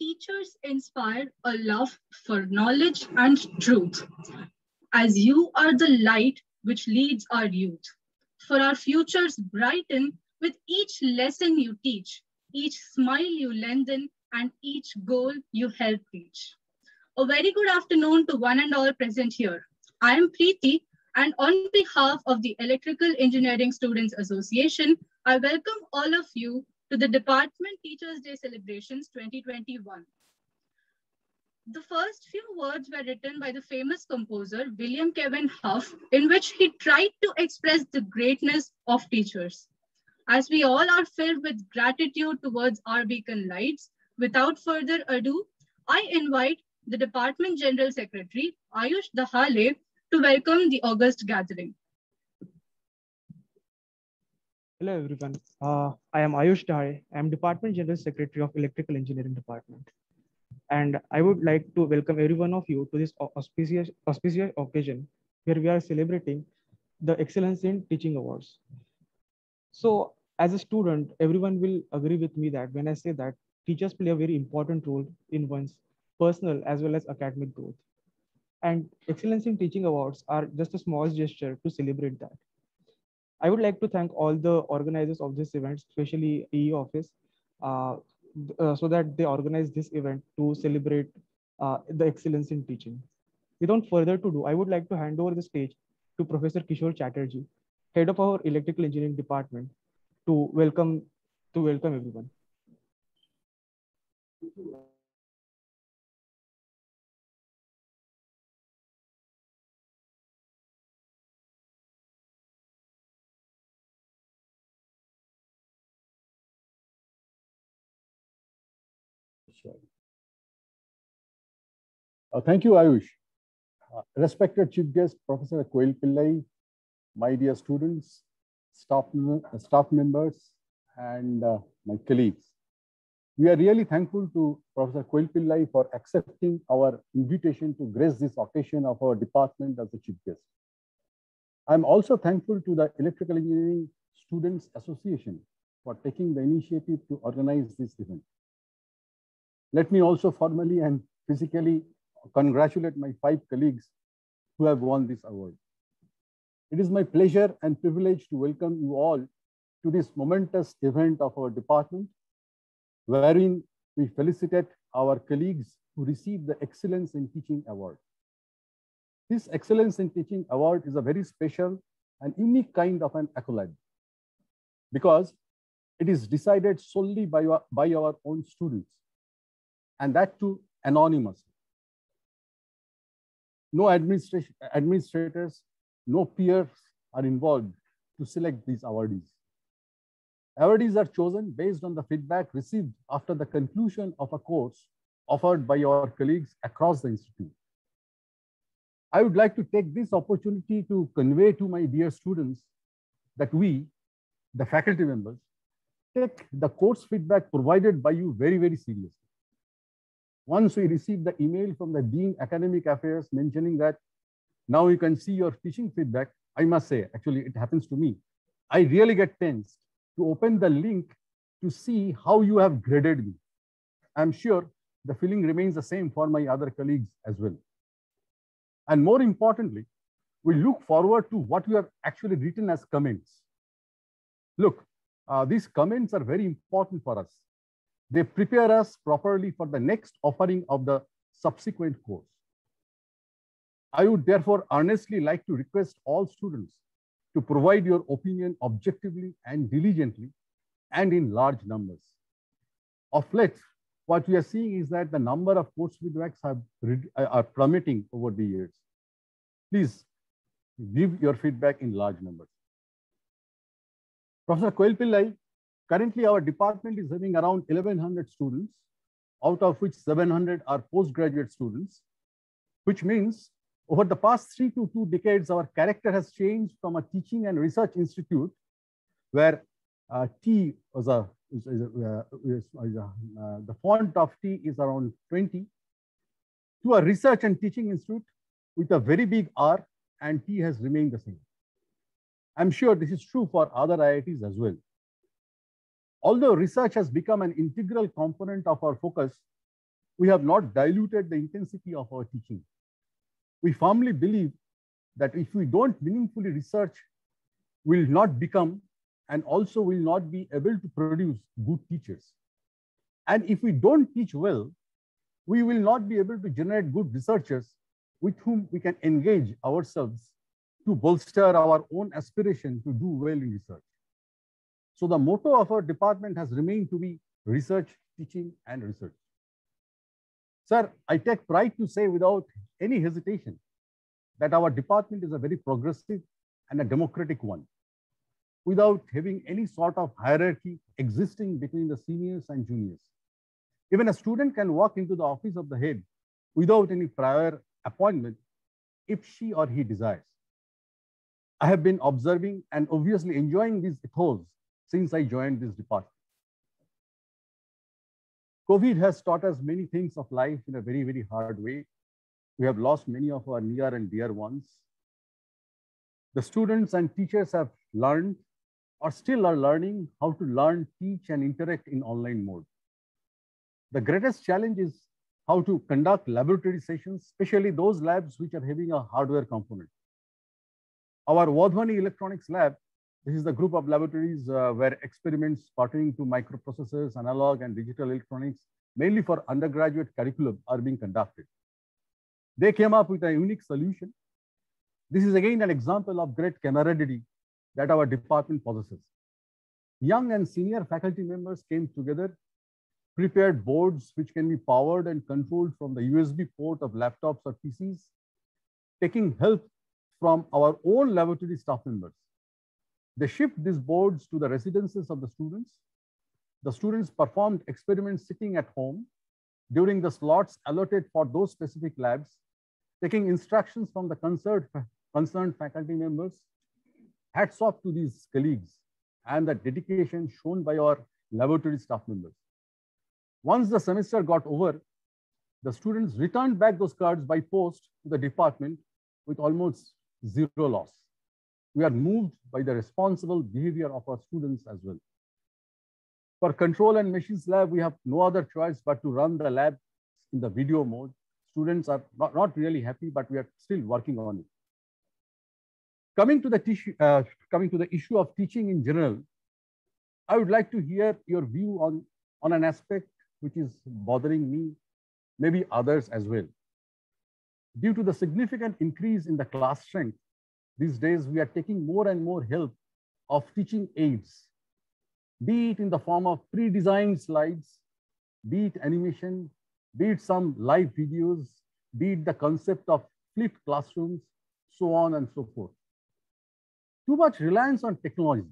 teachers inspire a love for knowledge and truth, as you are the light which leads our youth. For our futures brighten with each lesson you teach, each smile you lengthen, and each goal you help reach. A very good afternoon to one and all present here. I am Preeti, and on behalf of the Electrical Engineering Students Association, I welcome all of you to the Department Teachers Day celebrations 2021. The first few words were written by the famous composer William Kevin Huff, in which he tried to express the greatness of teachers. As we all are filled with gratitude towards our beacon lights, without further ado, I invite the Department General Secretary, Ayush Dahale, to welcome the August gathering. Hello everyone. Uh, I am Ayush Dahale. I am Department General Secretary of Electrical Engineering Department. And I would like to welcome every one of you to this auspicious, auspicious occasion where we are celebrating the Excellence in Teaching Awards. So as a student, everyone will agree with me that when I say that teachers play a very important role in one's personal as well as academic growth. And Excellence in Teaching Awards are just a small gesture to celebrate that. I would like to thank all the organizers of this event, especially EE office, uh, uh, so that they organized this event to celebrate uh, the excellence in teaching. Without further to do, I would like to hand over the stage to Professor Kishore Chatterjee, head of our electrical engineering department, to welcome to welcome everyone. Uh, thank you, Ayush. Uh, respected Chief Guest, Professor Koilpillai, my dear students, staff, staff members, and uh, my colleagues. We are really thankful to Professor Koilpillai for accepting our invitation to grace this occasion of our department as the Chief Guest. I'm also thankful to the Electrical Engineering Students Association for taking the initiative to organize this event. Let me also formally and physically congratulate my five colleagues who have won this award. It is my pleasure and privilege to welcome you all to this momentous event of our department, wherein we felicitate our colleagues who received the Excellence in Teaching Award. This Excellence in Teaching Award is a very special and unique kind of an accolade because it is decided solely by, by our own students and that too anonymously. No administration, administrators, no peers are involved to select these awardees. Awardees are chosen based on the feedback received after the conclusion of a course offered by your colleagues across the institute. I would like to take this opportunity to convey to my dear students that we, the faculty members, take the course feedback provided by you very, very seriously. Once we received the email from the Dean Academic Affairs mentioning that now you can see your teaching feedback, I must say, actually it happens to me. I really get tensed to open the link to see how you have graded me. I'm sure the feeling remains the same for my other colleagues as well. And more importantly, we look forward to what you have actually written as comments. Look, uh, these comments are very important for us. They prepare us properly for the next offering of the subsequent course. I would therefore earnestly like to request all students to provide your opinion objectively and diligently and in large numbers. Of late, what we are seeing is that the number of course feedbacks have, uh, are plummeting over the years. Please give your feedback in large numbers. Professor Koilpillai Currently, our department is having around 1100 students, out of which 700 are postgraduate students, which means over the past three to two decades, our character has changed from a teaching and research institute where uh, T was a, is, is a, is, is a uh, the font of T is around 20 to a research and teaching institute with a very big R and T has remained the same. I'm sure this is true for other IITs as well. Although research has become an integral component of our focus, we have not diluted the intensity of our teaching. We firmly believe that if we don't meaningfully research, we'll not become and also will not be able to produce good teachers. And if we don't teach well, we will not be able to generate good researchers with whom we can engage ourselves to bolster our own aspiration to do well in research. So the motto of our department has remained to be research, teaching, and research. Sir, I take pride to say without any hesitation that our department is a very progressive and a democratic one without having any sort of hierarchy existing between the seniors and juniors. Even a student can walk into the office of the head without any prior appointment if she or he desires. I have been observing and obviously enjoying these ethos since I joined this department. COVID has taught us many things of life in a very, very hard way. We have lost many of our near and dear ones. The students and teachers have learned or still are learning how to learn, teach, and interact in online mode. The greatest challenge is how to conduct laboratory sessions, especially those labs which are having a hardware component. Our Wadhwani Electronics Lab, this is the group of laboratories uh, where experiments pertaining to microprocessors, analog and digital electronics, mainly for undergraduate curriculum are being conducted. They came up with a unique solution. This is again an example of great camaraderie that our department possesses. Young and senior faculty members came together, prepared boards which can be powered and controlled from the USB port of laptops or PCs, taking help from our own laboratory staff members. They shipped these boards to the residences of the students. The students performed experiments sitting at home during the slots allotted for those specific labs, taking instructions from the concerned, concerned faculty members hats off to these colleagues and the dedication shown by our laboratory staff members. Once the semester got over, the students returned back those cards by post to the department with almost zero loss. We are moved by the responsible behavior of our students as well. For control and machines lab, we have no other choice but to run the lab in the video mode. Students are not, not really happy, but we are still working on it. Coming to the tissue, uh, coming to the issue of teaching in general, I would like to hear your view on, on an aspect which is bothering me, maybe others as well. Due to the significant increase in the class strength, these days we are taking more and more help of teaching aids, be it in the form of pre-designed slides, be it animation, be it some live videos, be it the concept of flipped classrooms, so on and so forth too much reliance on technology?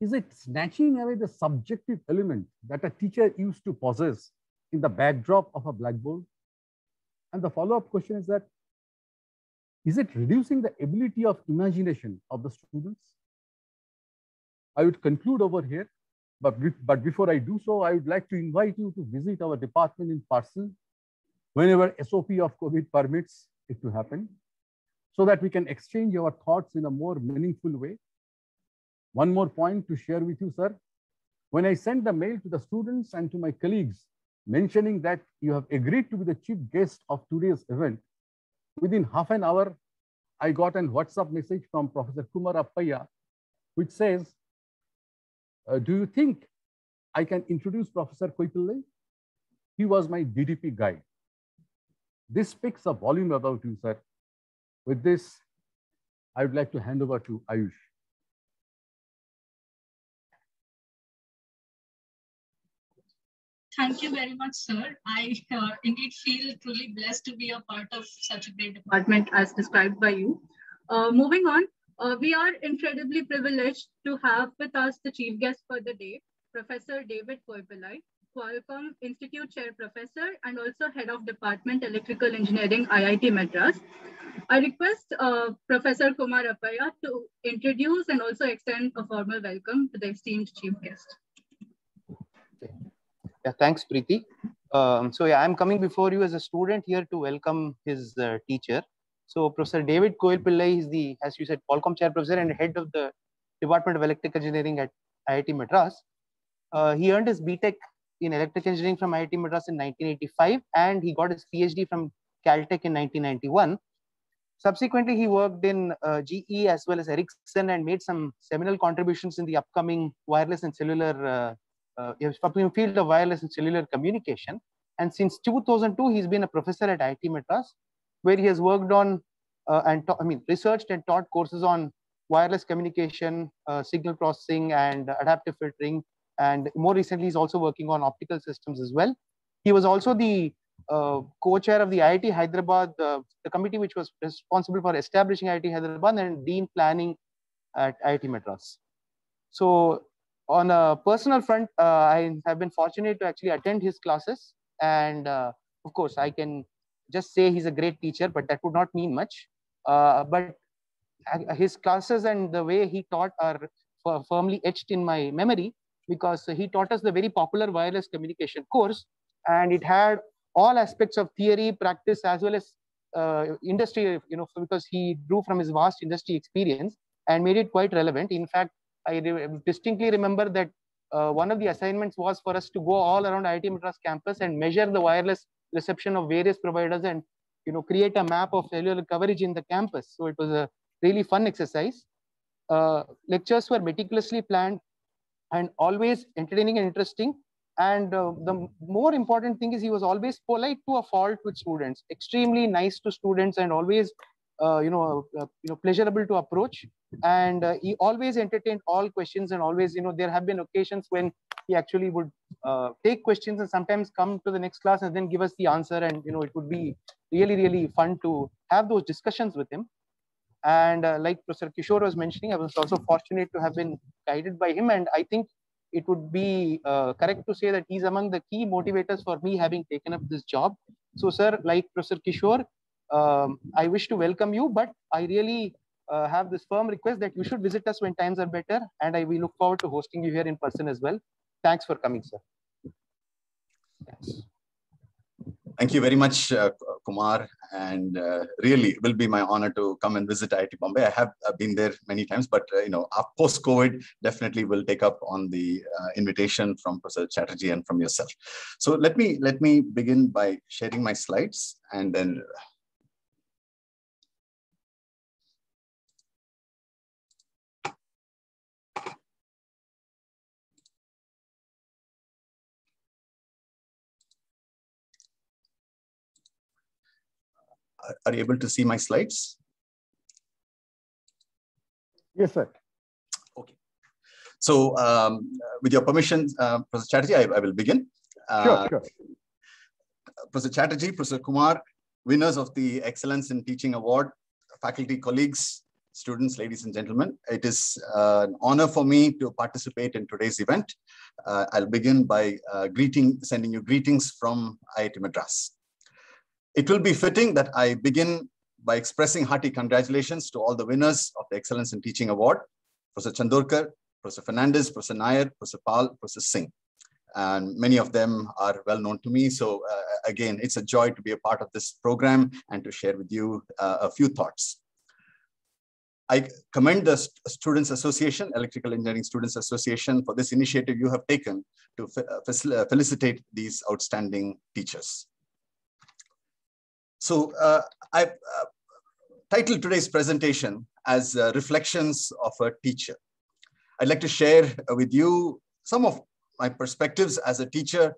Is it snatching away the subjective element that a teacher used to possess in the backdrop of a blackboard? And the follow-up question is that, is it reducing the ability of imagination of the students? I would conclude over here, but, but before I do so, I would like to invite you to visit our department in person whenever SOP of COVID permits it to happen so that we can exchange our thoughts in a more meaningful way. One more point to share with you, sir. When I sent the mail to the students and to my colleagues mentioning that you have agreed to be the chief guest of today's event, within half an hour, I got an WhatsApp message from Professor Kumar Appaiah, which says, uh, do you think I can introduce Professor Koilpillai? He was my DDP guide. This speaks a volume about you, sir. With this, I would like to hand over to Ayush. Thank you very much, sir. I uh, indeed feel truly blessed to be a part of such a great department as described by you. Uh, moving on, uh, we are incredibly privileged to have with us the chief guest for the day, Professor David Koilpillai, Qualcomm Institute Chair Professor and also Head of Department Electrical Engineering, IIT Madras. I request uh, Professor Kumar Appaiah to introduce and also extend a formal welcome to the esteemed chief guest. Yeah, thanks, Preeti. Um, so yeah, I'm coming before you as a student here to welcome his uh, teacher. So Professor David Koilpillai is the, as you said, Qualcomm Chair Professor and Head of the Department of Electrical Engineering at IIT Madras. Uh, he earned his BTech in electrical engineering from IIT Madras in 1985, and he got his PhD from Caltech in 1991. Subsequently, he worked in uh, GE as well as Ericsson and made some seminal contributions in the upcoming wireless and cellular uh, uh, field of wireless and cellular communication. And since 2002, he's been a professor at IIT Madras, where he has worked on uh, and I mean researched and taught courses on wireless communication, uh, signal processing, and adaptive filtering. And more recently, he's also working on optical systems as well. He was also the uh, co-chair of the IIT Hyderabad, uh, the committee which was responsible for establishing IIT Hyderabad and Dean Planning at IIT Madras. So on a personal front, uh, I have been fortunate to actually attend his classes. And uh, of course, I can just say he's a great teacher, but that would not mean much. Uh, but his classes and the way he taught are firmly etched in my memory because he taught us the very popular wireless communication course and it had all aspects of theory practice as well as uh, industry you know because he drew from his vast industry experience and made it quite relevant in fact i re distinctly remember that uh, one of the assignments was for us to go all around IIT Madras campus and measure the wireless reception of various providers and you know create a map of cellular coverage in the campus so it was a really fun exercise. Uh, lectures were meticulously planned and always entertaining and interesting. And uh, the more important thing is he was always polite to a fault with students, extremely nice to students, and always, uh, you know, uh, you know, pleasurable to approach. And uh, he always entertained all questions, and always, you know, there have been occasions when he actually would uh, take questions and sometimes come to the next class and then give us the answer. And you know, it would be really, really fun to have those discussions with him. And uh, like Professor Kishore was mentioning, I was also fortunate to have been guided by him. And I think it would be uh, correct to say that he's among the key motivators for me having taken up this job. So, sir, like Professor Kishore, um, I wish to welcome you, but I really uh, have this firm request that you should visit us when times are better. And I we look forward to hosting you here in person as well. Thanks for coming, sir. Yes. Thank you very much, uh, Kumar. And uh, really, it will be my honor to come and visit IIT Bombay. I have uh, been there many times, but uh, you know, post COVID, definitely will take up on the uh, invitation from Professor Chatterjee and from yourself. So let me let me begin by sharing my slides, and then are you able to see my slides? Yes, sir. Okay. So um, with your permission, uh, Professor Chatterjee, I, I will begin. Uh, sure, sure. Professor Chatterjee, Professor Kumar, winners of the Excellence in Teaching Award, faculty colleagues, students, ladies and gentlemen. It is uh, an honor for me to participate in today's event. Uh, I'll begin by uh, greeting, sending you greetings from IIT Madras. It will be fitting that I begin by expressing hearty congratulations to all the winners of the Excellence in Teaching Award, Professor Chandorkar, Professor Fernandes, Professor Nair, Professor Pal, Professor Singh. And many of them are well known to me. So uh, again, it's a joy to be a part of this program and to share with you uh, a few thoughts. I commend the Students Association, Electrical Engineering Students Association for this initiative you have taken to uh, felicitate these outstanding teachers. So uh, I've uh, titled today's presentation as uh, Reflections of a Teacher. I'd like to share with you some of my perspectives as a teacher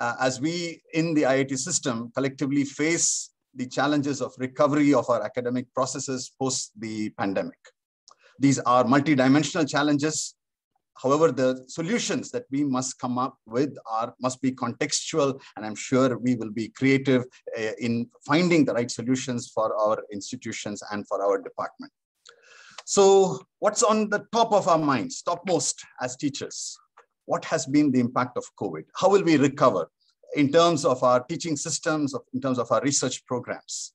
uh, as we in the IIT system collectively face the challenges of recovery of our academic processes post the pandemic. These are multidimensional challenges However, the solutions that we must come up with are must be contextual, and I'm sure we will be creative uh, in finding the right solutions for our institutions and for our department. So what's on the top of our minds, topmost as teachers? What has been the impact of COVID? How will we recover in terms of our teaching systems, in terms of our research programs?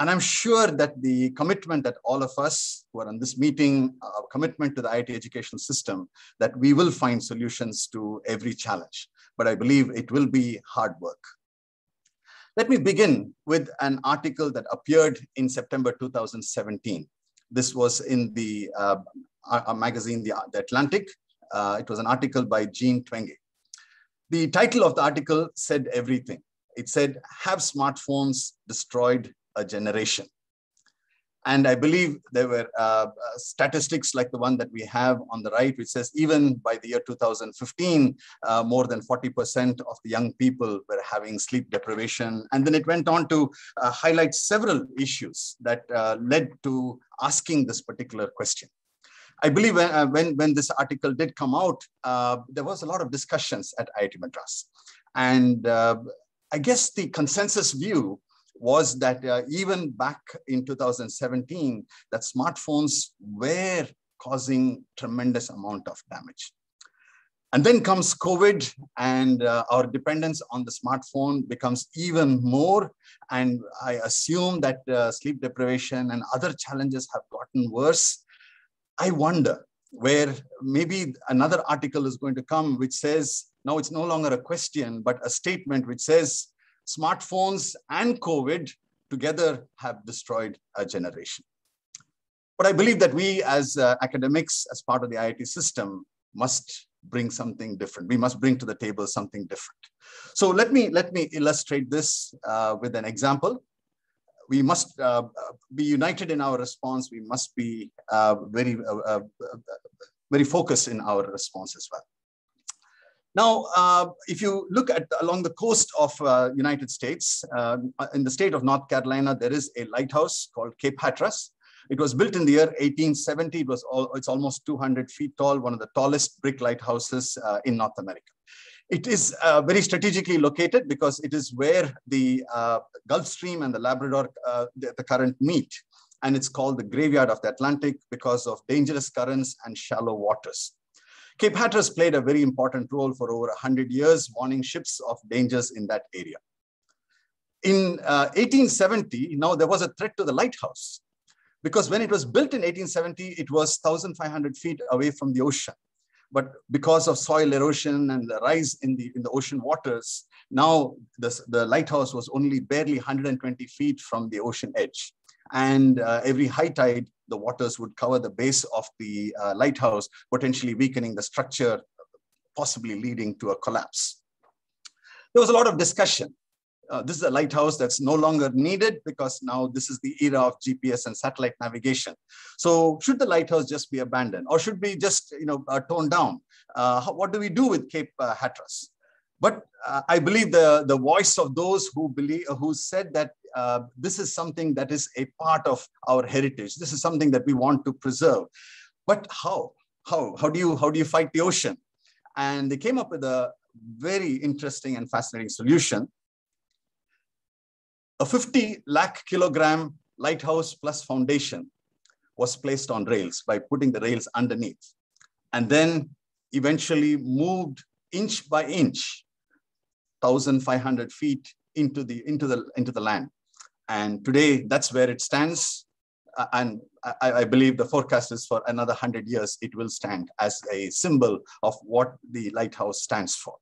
And I'm sure that the commitment that all of us who are on this meeting, our commitment to the IT education system, that we will find solutions to every challenge. But I believe it will be hard work. Let me begin with an article that appeared in September 2017. This was in the uh, magazine, the, the Atlantic. Uh, it was an article by Jean Twenge. The title of the article said everything. It said, Have smartphones destroyed a generation? And I believe there were uh, uh, statistics like the one that we have on the right, which says even by the year 2015, uh, more than 40% of the young people were having sleep deprivation. And then it went on to uh, highlight several issues that uh, led to asking this particular question. I believe when, uh, when, when, this article did come out, there was a lot of discussions at IIT Madras. And I guess the consensus view was that uh, even back in 2017, that smartphones were causing tremendous amount of damage. And then comes COVID and uh, our dependence on the smartphone becomes even more. And I assume that uh, sleep deprivation and other challenges have gotten worse. I wonder where maybe another article is going to come which says, now it's no longer a question, but a statement which says smartphones and COVID together have destroyed a generation. But I believe that we as uh, academics, as part of the IIT system, must bring something different. We must bring to the table something different. So let me, let me illustrate this uh, with an example. We must uh, be united in our response. We must be uh, very, uh, uh, very focused in our response as well. Now, uh, if you look at along the coast of uh, United States, uh, in the state of North Carolina, there is a lighthouse called Cape Hatteras. It was built in the year 1870. It was all, it's almost 200 feet tall, one of the tallest brick lighthouses uh, in North America. It is uh, very strategically located because it is where the uh, Gulf Stream and the Labrador, the, the current meet. And it's called the graveyard of the Atlantic because of dangerous currents and shallow waters. Cape Hatteras played a very important role for over 100 years, warning ships of dangers in that area. In uh, 1870, now there was a threat to the lighthouse because when it was built in 1870, it was 1,500 feet away from the ocean. But because of soil erosion and the rise in the, in the ocean waters, now the, the lighthouse was only barely 120 feet from the ocean edge. And uh, every high tide, the waters would cover the base of the uh, lighthouse, potentially weakening the structure, possibly leading to a collapse. There was a lot of discussion. Uh, this is a lighthouse that's no longer needed because now this is the era of GPS and satellite navigation. So should the lighthouse just be abandoned or should be just you know, uh, toned down? Uh, what do we do with Cape uh, Hatteras? But uh, I believe the, the voice of those who believe, who said that uh, this is something that is a part of our heritage. This is something that we want to preserve. But how? How? How do you how do you fight the ocean? And they came up with a very interesting and fascinating solution. A 50 lakh kilogram lighthouse plus foundation was placed on rails by putting the rails underneath and then eventually moved inch by inch 1500 feet into the into the into the land and today, that's where it stands. Uh, and I, I, believe the forecast is for another 100 years, it will stand as a symbol of what the lighthouse stands for.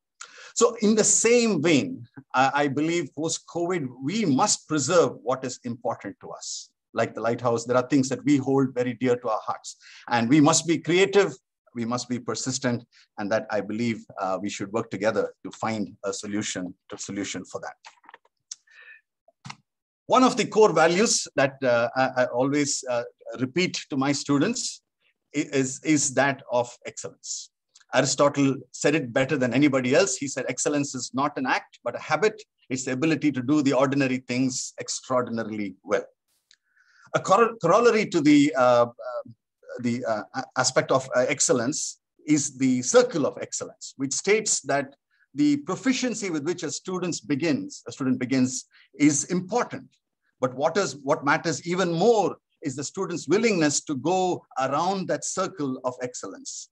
So in the same vein, I, I believe post-COVID, we must preserve what is important to us. Like the lighthouse, there are things that we hold very dear to our hearts. And we must be creative, we must be persistent, and that I believe uh, we should work together to find a solution, to solution for that. One of the core values that uh, I, I, always uh, repeat to my students is, is that of excellence. Aristotle said it better than anybody else. He said, excellence is not an act, but a habit. It's the ability to do the ordinary things extraordinarily well. A corollary to the, uh, uh the uh, aspect of uh, excellence is the circle of excellence, which states that the proficiency with which a student begins, a student begins is important. But what, is, what matters even more is the student's willingness to go around that circle of excellence.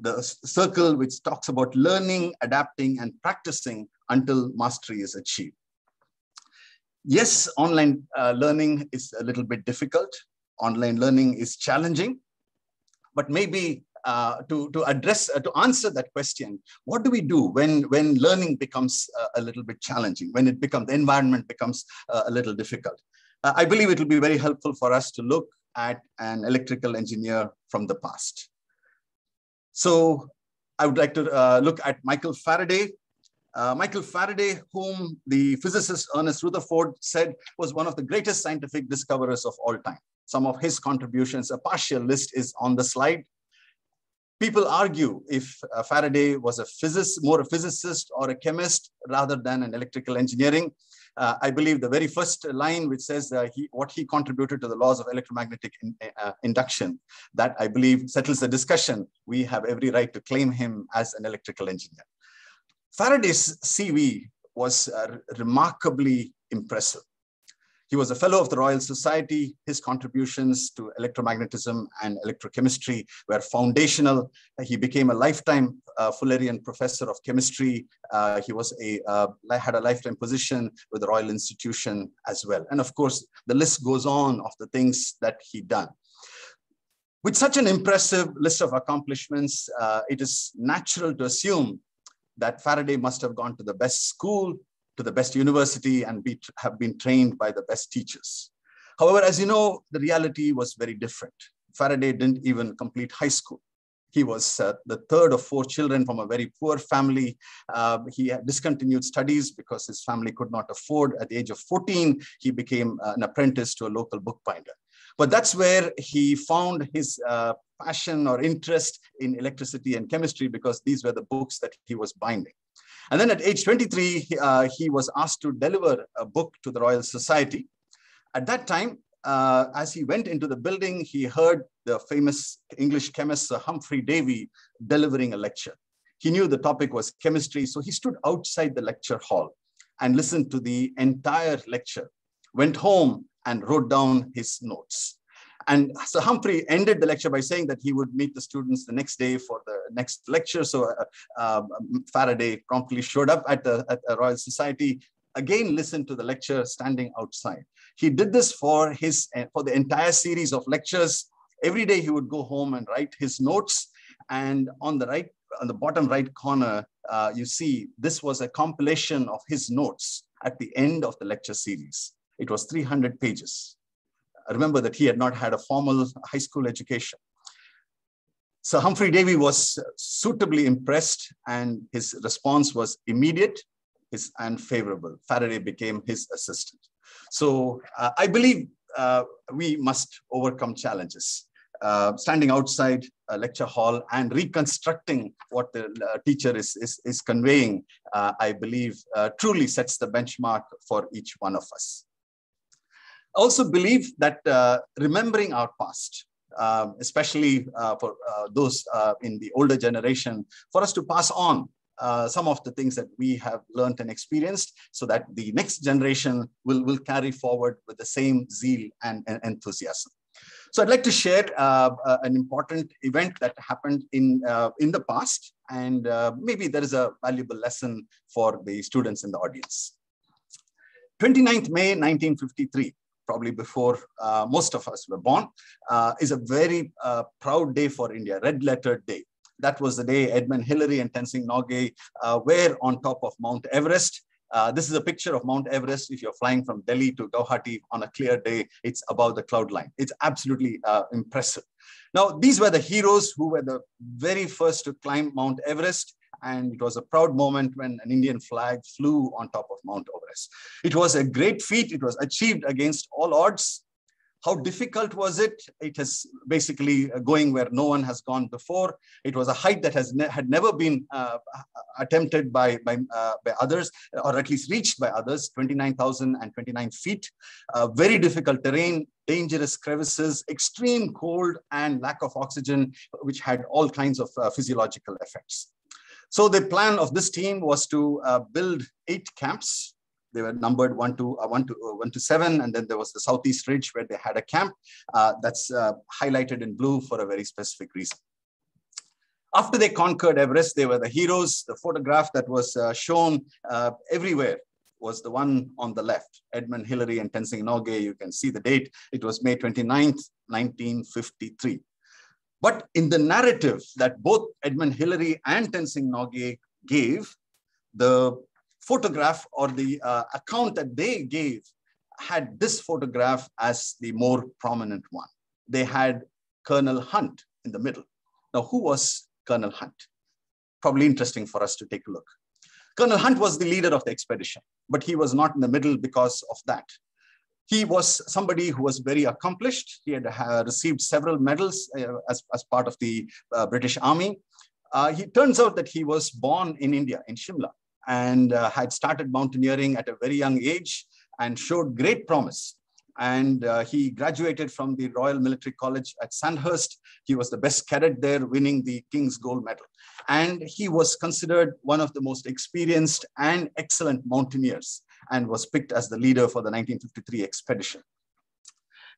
The circle which talks about learning, adapting, and practicing until mastery is achieved. Yes, online uh, learning is a little bit difficult. Online learning is challenging, but maybe uh, to, to address, uh, to answer that question, what do we do when, when learning becomes uh, a little bit challenging, when it becomes, the environment becomes uh, a little difficult? Uh, I believe it will be very helpful for us to look at an electrical engineer from the past. So I would like to look at Michael Faraday. Uh, Michael Faraday, whom the physicist Ernest Rutherford said was one of the greatest scientific discoverers of all time. Some of his contributions, a partial list is on the slide. People argue if uh, Faraday was a physicist, more a physicist or a chemist rather than an electrical engineering. Uh, I believe the very first line which says uh, he, what he contributed to the laws of electromagnetic in, uh, induction, that I believe settles the discussion. We have every right to claim him as an electrical engineer. Faraday's CV was uh, remarkably impressive. He was a fellow of the Royal Society. His contributions to electromagnetism and electrochemistry were foundational. He became a lifetime uh, Fullerian professor of chemistry. Uh, he was a uh, had a lifetime position with the Royal Institution as well. And of course, the list goes on of the things that he done. With such an impressive list of accomplishments, uh, it is natural to assume that Faraday must have gone to the best school, to the best university, and be, have been trained by the best teachers. However, as you know, the reality was very different. Faraday didn't even complete high school. He was uh, the third of four children from a very poor family. Uh, he discontinued studies because his family could not afford. At the age of 14, he became uh, an apprentice to a local bookbinder. But that's where he found his uh, passion or interest in electricity and chemistry because these were the books that he was binding. And then at age 23, uh, he was asked to deliver a book to the Royal Society. At that time, uh, as he went into the building, he heard the famous English chemist Sir Humphry Davy delivering a lecture. He knew the topic was chemistry, so he stood outside the lecture hall and listened to the entire lecture, went home and wrote down his notes. And so Humphry ended the lecture by saying that he would meet the students the next day for the next lecture. So uh, uh, Faraday promptly showed up at the, at the Royal Society, again listened to the lecture standing outside. He did this for his for the entire series of lectures. Every day he would go home and write his notes. And on the right, on the bottom right corner, uh, you see this was a compilation of his notes at the end of the lecture series. It was 300 pages remember that he had not had a formal high school education. So Humphry Davy was suitably impressed and his response was immediate and favorable. Faraday became his assistant. So uh, I believe uh, we must overcome challenges. Uh, standing outside a lecture hall and reconstructing what the uh, teacher is, is, is conveying, uh, I believe uh, truly sets the benchmark for each one of us also believe that uh, remembering our past, uh, especially uh, for uh, those uh, in the older generation, for us to pass on uh, some of the things that we have learned and experienced so that the next generation will, will carry forward with the same zeal and, and enthusiasm. So I'd like to share an important event that happened in, in the past, and maybe there is a valuable lesson for the students in the audience. 29th May 1953, probably before uh, most of us were born, uh, is a very uh, proud day for India, red letter day. That was the day Edmund Hillary and Tenzing Norgay uh, were on top of Mount Everest. Uh, this is a picture of Mount Everest. If you're flying from Delhi to Guwahati on a clear day, it's above the cloud line. It's absolutely uh, impressive. Now, these were the heroes who were the very first to climb Mount Everest and it was a proud moment when an Indian flag flew on top of Mount Everest. It was a great feat. It was achieved against all odds. How difficult was it? It is basically going where no one has gone before. It was a height that has ne had never been uh, attempted by, by, uh, by others, or at least reached by others, 29,029 feet. Uh, very difficult terrain, dangerous crevices, extreme cold, and lack of oxygen, which had all kinds of uh, physiological effects. So the plan of this team was to uh, build eight camps. They were numbered one to uh, one to uh, one to seven, and then there was the southeast ridge where they had a camp uh, that's uh, highlighted in blue for a very specific reason. After they conquered Everest, they were the heroes. The photograph that was uh, shown everywhere was the one on the left, Edmund Hillary and Tenzing Norgay. You can see the date. It was May 29th, 1953. But in the narrative that both Edmund Hillary and Tenzing Norgay gave, the photograph or the uh, account that they gave had this photograph as the more prominent one. They had Colonel Hunt in the middle. Now, who was Colonel Hunt? Probably interesting for us to take a look. Colonel Hunt was the leader of the expedition, but he was not in the middle because of that. He was somebody who was very accomplished. He had uh, received several medals uh, as, as part of the uh, British Army. Uh, he turns out that he was born in India, in Shimla, and uh, had started mountaineering at a very young age and showed great promise. And uh, he graduated from the Royal Military College at Sandhurst. He was the best cadet there, winning the King's Gold Medal. And he was considered one of the most experienced and excellent mountaineers and was picked as the leader for the 1953 expedition.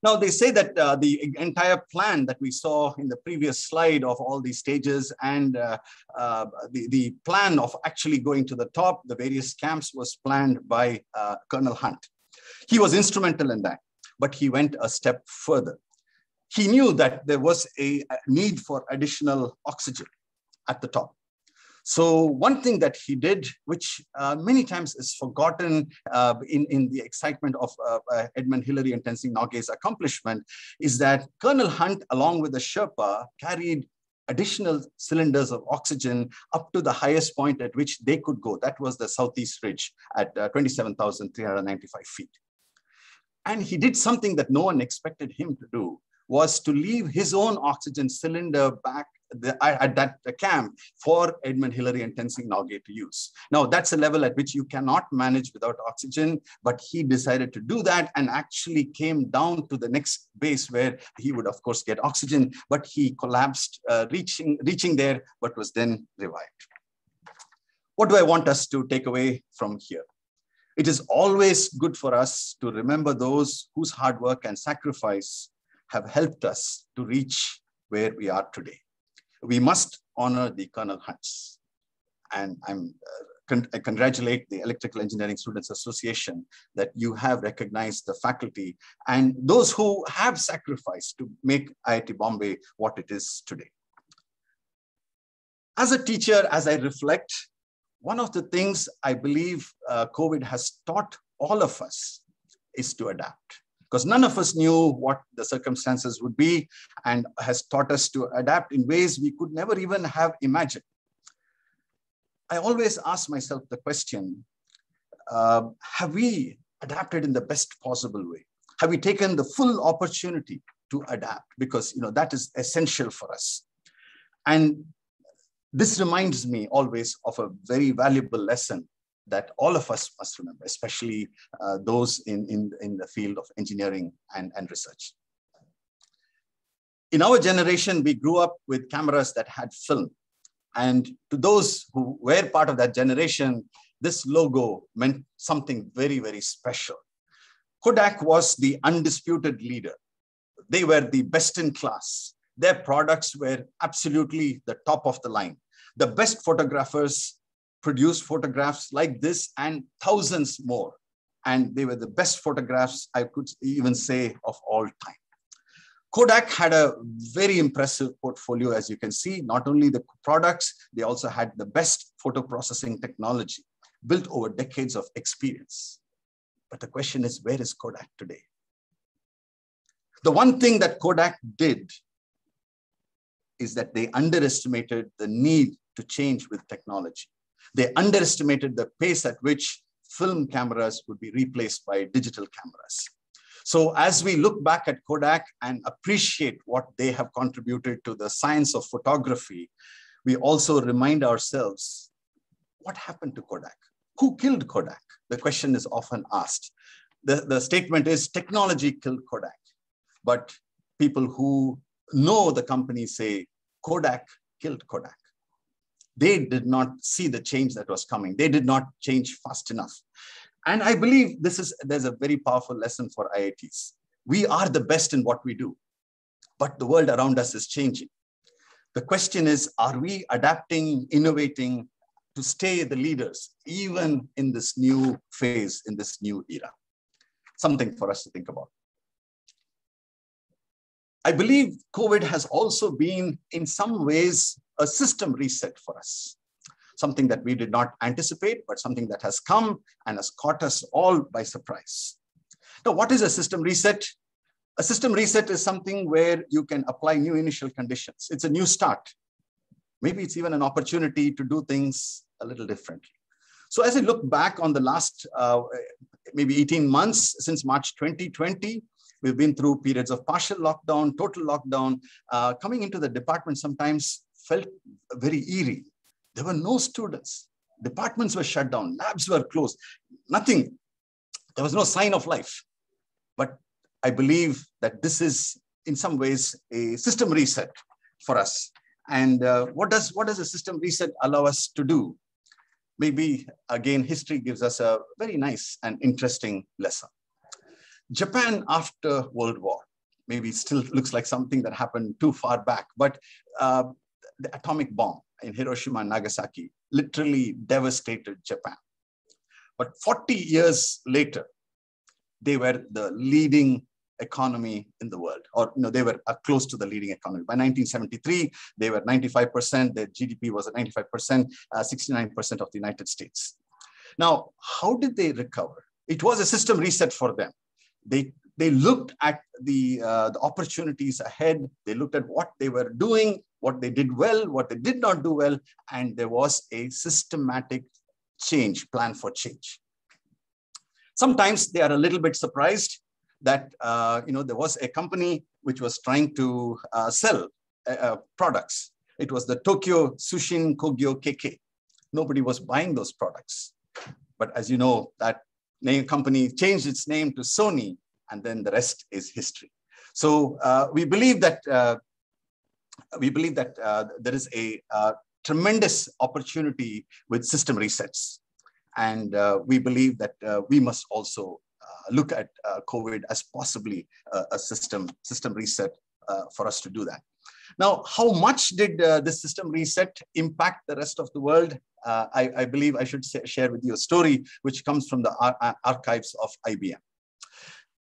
Now, they say that uh, the entire plan that we saw in the previous slide of all these stages and uh, uh, the, the plan of actually going to the top, the various camps was planned by uh, Colonel Hunt. He was instrumental in that, but he went a step further. He knew that there was a need for additional oxygen at the top. So one thing that he did, which uh, many times is forgotten uh, in, in the excitement of uh, uh Edmund Hillary and Tenzing Norgay's accomplishment, is that Colonel Hunt, along with the Sherpa, carried additional cylinders of oxygen up to the highest point at which they could go. That was the Southeast Ridge at uh, 27,395 feet. And he did something that no one expected him to do, was to leave his own oxygen cylinder back the, at that camp for Edmund Hillary and Tenzing Norgay to use. Now, that's a level at which you cannot manage without oxygen, but he decided to do that and actually came down to the next base where he would, of course, get oxygen, but he collapsed, uh, reaching, reaching there, but was then revived. What do I want us to take away from here? It is always good for us to remember those whose hard work and sacrifice have helped us to reach where we are today we must honor the Colonel Hunts. And I'm, uh, con I congratulate the Electrical Engineering Students Association that you have recognized the faculty and those who have sacrificed to make IIT Bombay what it is today. As a teacher, as I reflect, one of the things I believe uh, COVID has taught all of us is to adapt because none of us knew what the circumstances would be and has taught us to adapt in ways we could never even have imagined. I always ask myself the question, uh, have we adapted in the best possible way? Have we taken the full opportunity to adapt? Because you know that is essential for us. And this reminds me always of a very valuable lesson that all of us must remember, especially uh, those in, in, in the field of engineering and, and research. In our generation, we grew up with cameras that had film. And to those who were part of that generation, this logo meant something very, very special. Kodak was the undisputed leader. They were the best in class. Their products were absolutely the top of the line. The best photographers produced photographs like this and thousands more. And they were the best photographs I could even say of all time. Kodak had a very impressive portfolio, as you can see, not only the products, they also had the best photo processing technology built over decades of experience. But the question is, where is Kodak today? The one thing that Kodak did is that they underestimated the need to change with technology. They underestimated the pace at which film cameras would be replaced by digital cameras. So as we look back at Kodak and appreciate what they have contributed to the science of photography, we also remind ourselves, what happened to Kodak? Who killed Kodak? The question is often asked. The, the statement is technology killed Kodak. But people who know the company say Kodak killed Kodak they did not see the change that was coming. They did not change fast enough. And I believe this is there's a very powerful lesson for IITs. We are the best in what we do, but the world around us is changing. The question is, are we adapting, innovating to stay the leaders, even in this new phase, in this new era? Something for us to think about. I believe COVID has also been, in some ways, a system reset for us. Something that we did not anticipate, but something that has come and has caught us all by surprise. Now, what is a system reset? A system reset is something where you can apply new initial conditions. It's a new start. Maybe it's even an opportunity to do things a little differently. So as I look back on the last uh, maybe 18 months since March 2020, we've been through periods of partial lockdown, total lockdown. Uh, coming into the department sometimes felt very eerie. There were no students. Departments were shut down, labs were closed, nothing. There was no sign of life. But I believe that this is, in some ways, a system reset for us. And uh, what does what does a system reset allow us to do? Maybe again, history gives us a very nice and interesting lesson. Japan after World War, maybe still looks like something that happened too far back, but uh, the atomic bomb in Hiroshima and Nagasaki literally devastated Japan. But 40 years later, they were the leading economy in the world, or you know, they were uh, close to the leading economy. By 1973, they were 95%, their GDP was at 95%, uh, 69% of the United States. Now, how did they recover? It was a system reset for them. They, they looked at the, uh, the opportunities ahead. They looked at what they were doing, what they did well, what they did not do well, and there was a systematic change, plan for change. Sometimes they are a little bit surprised that uh, you know there was a company which was trying to uh, sell uh, uh products. It was the Tokyo Tsushin Kogyo Kekkei. Nobody was buying those products. But as you know, that name company changed its name to Sony, and then the rest is history. So uh, we believe that uh, we believe that uh, there is a uh, tremendous opportunity with system resets. And uh, we believe that we must also uh, look at uh, COVID as possibly a, system, system reset uh, for us to do that. Now, how much did this system reset impact the rest of the world? I, I, believe I should share with you a story which comes from the ar archives of IBM.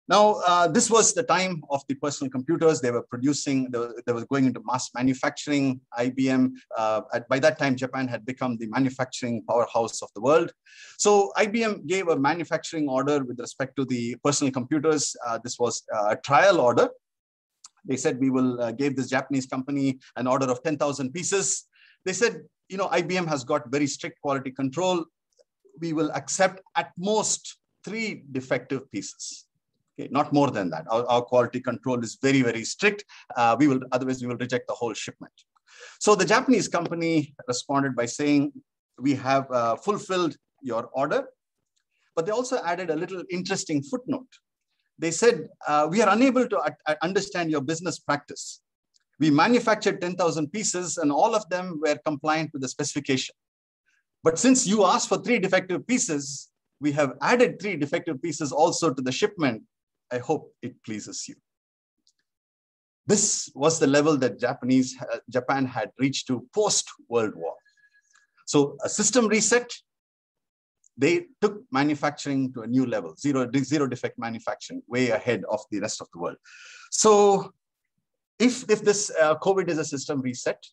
Now, uh, this was the time of the personal computers. They were producing, they were, they were going into mass manufacturing. IBM, uh, at, by that time, Japan had become the manufacturing powerhouse of the world. So IBM gave a manufacturing order with respect to the personal computers. Uh, this was a trial order. They said, we will uh, give this Japanese company an order of 10,000 pieces. They said, you know, IBM has got very strict quality control. We will accept at most three defective pieces. Okay, not more than that. Our, our quality control is very, very strict. Uh, we will, otherwise we will reject the whole shipment. So the Japanese company responded by saying, we have uh, fulfilled your order, but they also added a little interesting footnote. They said, uh, we are unable to understand your business practice. We manufactured 10,000 pieces and all of them were compliant with the specification. But since you asked for three defective pieces, we have added three defective pieces also to the shipment I hope it pleases you. This was the level that Japanese, uh, Japan had reached to post-World War. So a system reset, they took manufacturing to a new level, zero, zero defect manufacturing, way ahead of the rest of the world. So if, if this uh, COVID is a system reset,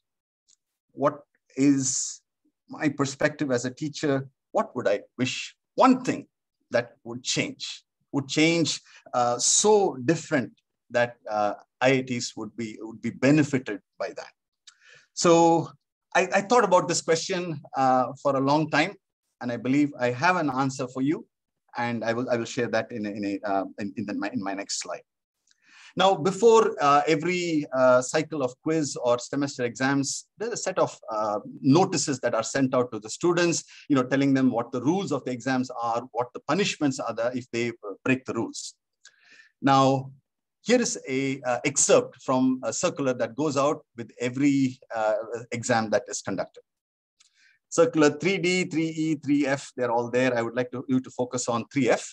what is my perspective as a teacher? What would I wish? One thing that would change would change uh, so different that uh, IITs would be, would be benefited by that. So I, I thought about this question uh, for a long time, and I believe I have an answer for you, and I will, I will share that in, in, a, uh, in, in, the, my, in my next slide. Now, before uh, every uh, cycle of quiz or semester exams, there's a set of uh, notices that are sent out to the students, you know, telling them what the rules of the exams are, what the punishments are if they uh, break the rules. Now, here is a uh, excerpt from a circular that goes out with every uh, exam that is conducted. Circular 3D, 3E, 3F, they're all there. I would like to, you to focus on 3F.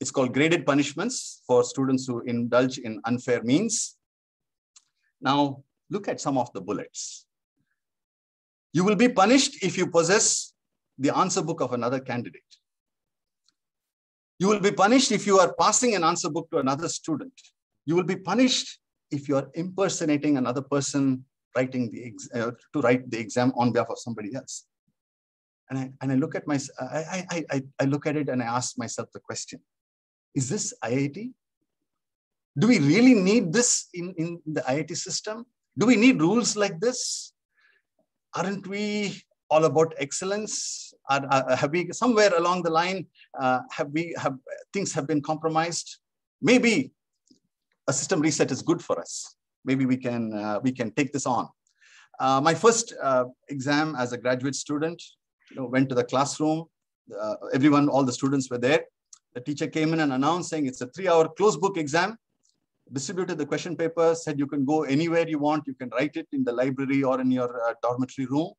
It's called graded punishments for students who indulge in unfair means. Now, look at some of the bullets. You will be punished if you possess the answer book of another candidate. You will be punished if you are passing an answer book to another student. You will be punished if you are impersonating another person writing the uh, to write the exam on behalf of somebody else. And I, and I look at my, I, I, I, I look at it and I ask myself the question, is this IIT? Do we really need this in, in the IIT system? Do we need rules like this? Aren't we all about excellence? Are, are, have we somewhere along the line, uh, have we have things have been compromised? Maybe a system reset is good for us. Maybe we can, uh, we can take this on. Uh, my first uh, exam as a graduate student, you know, went to the classroom. Uh, everyone, all the students were there. The teacher came in and announced saying it's a three-hour closed book exam. Distributed the question paper, said you can go anywhere you want. You can write it in the library or in your uh, dormitory room.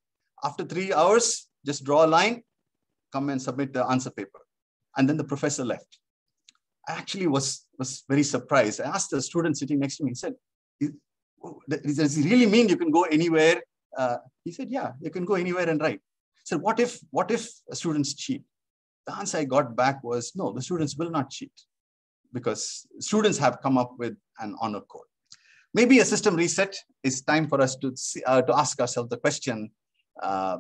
After three hours, just draw a line, come and submit the answer paper. And then the professor left. I actually was, was very surprised. I asked the student sitting next to me, he said, does he really mean you can go anywhere? Uh, he said, yeah, you can go anywhere and write. I said, what if, what if students cheat? The answer I got back was, no, the students will not cheat because students have come up with an honor code. Maybe a system reset is time for us to, see, uh, to ask ourselves the question, uh,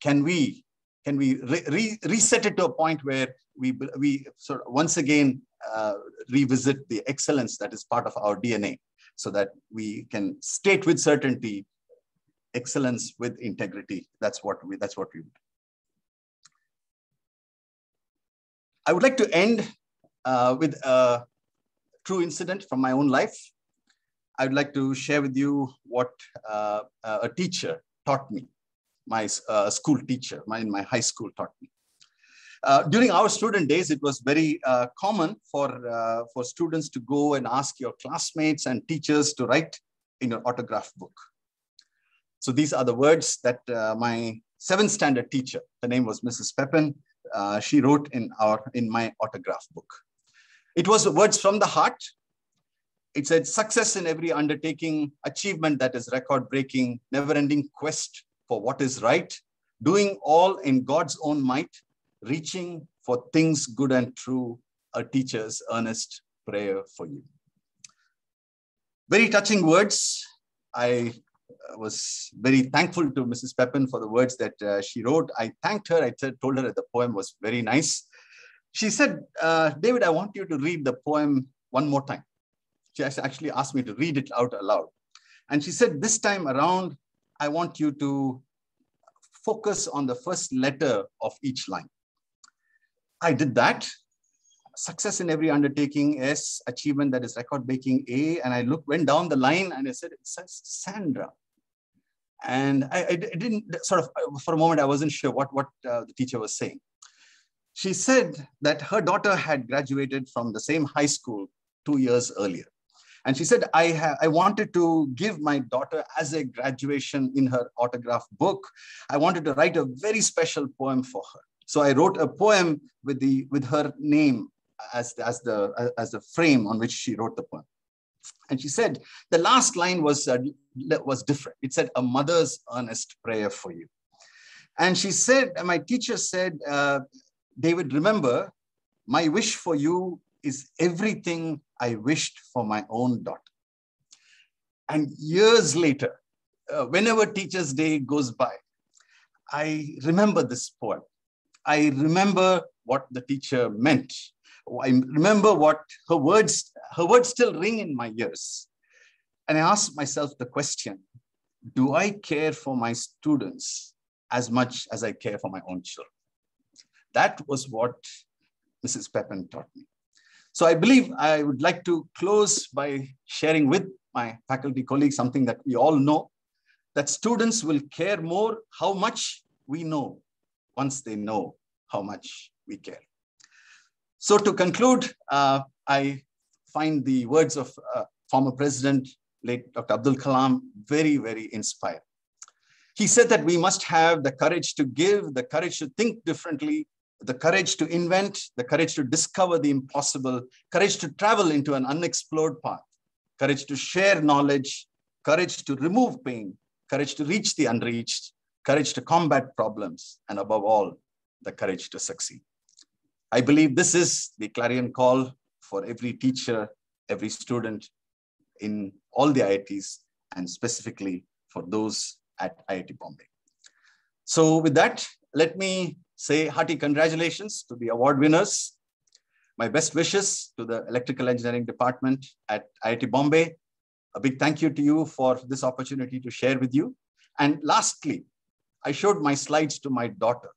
can we, can we re re reset it to a point where we, we sort of once again uh, revisit the excellence that is part of our DNA so that we can state with certainty excellence with integrity. That's what we, that's what we. I would like to end uh, with a true incident from my own life. I would like to share with you what uh, a teacher taught me, my uh, school teacher my, my high school taught me. Uh, during our student days, it was very uh, common for, uh, for students to go and ask your classmates and teachers to write in your autograph book. So these are the words that my seventh standard teacher, her name was Mrs. Pepin, uh, she wrote in, our, in my autograph book. It was words from the heart. It said, success in every undertaking, achievement that is record breaking, never ending quest for what is right, doing all in God's own might, reaching for things good and true, a teacher's earnest prayer for you. Very touching words. I was very thankful to Mrs. Pepin for the words that uh, she wrote. I thanked her. I told her that the poem was very nice. She said, uh, David, I want you to read the poem one more time. She actually asked me to read it out aloud. And she said, this time around, I want you to focus on the first letter of each line. I did that. Success in every undertaking, S, achievement that is record breaking, A. And I looked, went down the line and I said, it says Sandra. And I, I didn't sort of, for a moment, I wasn't sure what, what uh, the teacher was saying. She said that her daughter had graduated from the same high school two years earlier. And she said, I, ha- I wanted to give my daughter as a graduation in her autograph book. I wanted to write a very special poem for her. So I wrote a poem with the with her name as as the as the frame on which she wrote the poem. And she said the last line was uh, was different. It said a mother's earnest prayer for you. And she said, my teacher said, uh, David, remember, my wish for you is everything I wished for my own daughter. And years later, uh, whenever Teacher's Day goes by, I remember this poem. I remember what the teacher meant. I remember what her words, her words still ring in my ears. And I asked myself the question, do I care for my students as much as I care for my own children? That was what Mrs. Pepin taught me. So I believe I would like to close by sharing with my faculty colleagues something that we all know, that students will care more how much we know once they know how much we care. So to conclude, uh, I find the words of uh, former President, late Dr. Abdul Kalam, very, very inspiring. He said that we must have the courage to give, the courage to think differently, the courage to invent, the courage to discover the impossible, courage to travel into an unexplored path, courage to share knowledge, courage to remove pain, courage to reach the unreached, courage to combat problems, and above all, the courage to succeed. I believe this is the clarion call for every teacher, every student in all the IITs, and specifically for those at IIT Bombay. So with that, let me say hearty congratulations to the award winners. My best wishes to the Electrical Engineering Department at IIT Bombay. A big thank you to you for this opportunity to share with you. And lastly, I showed my slides to my daughter.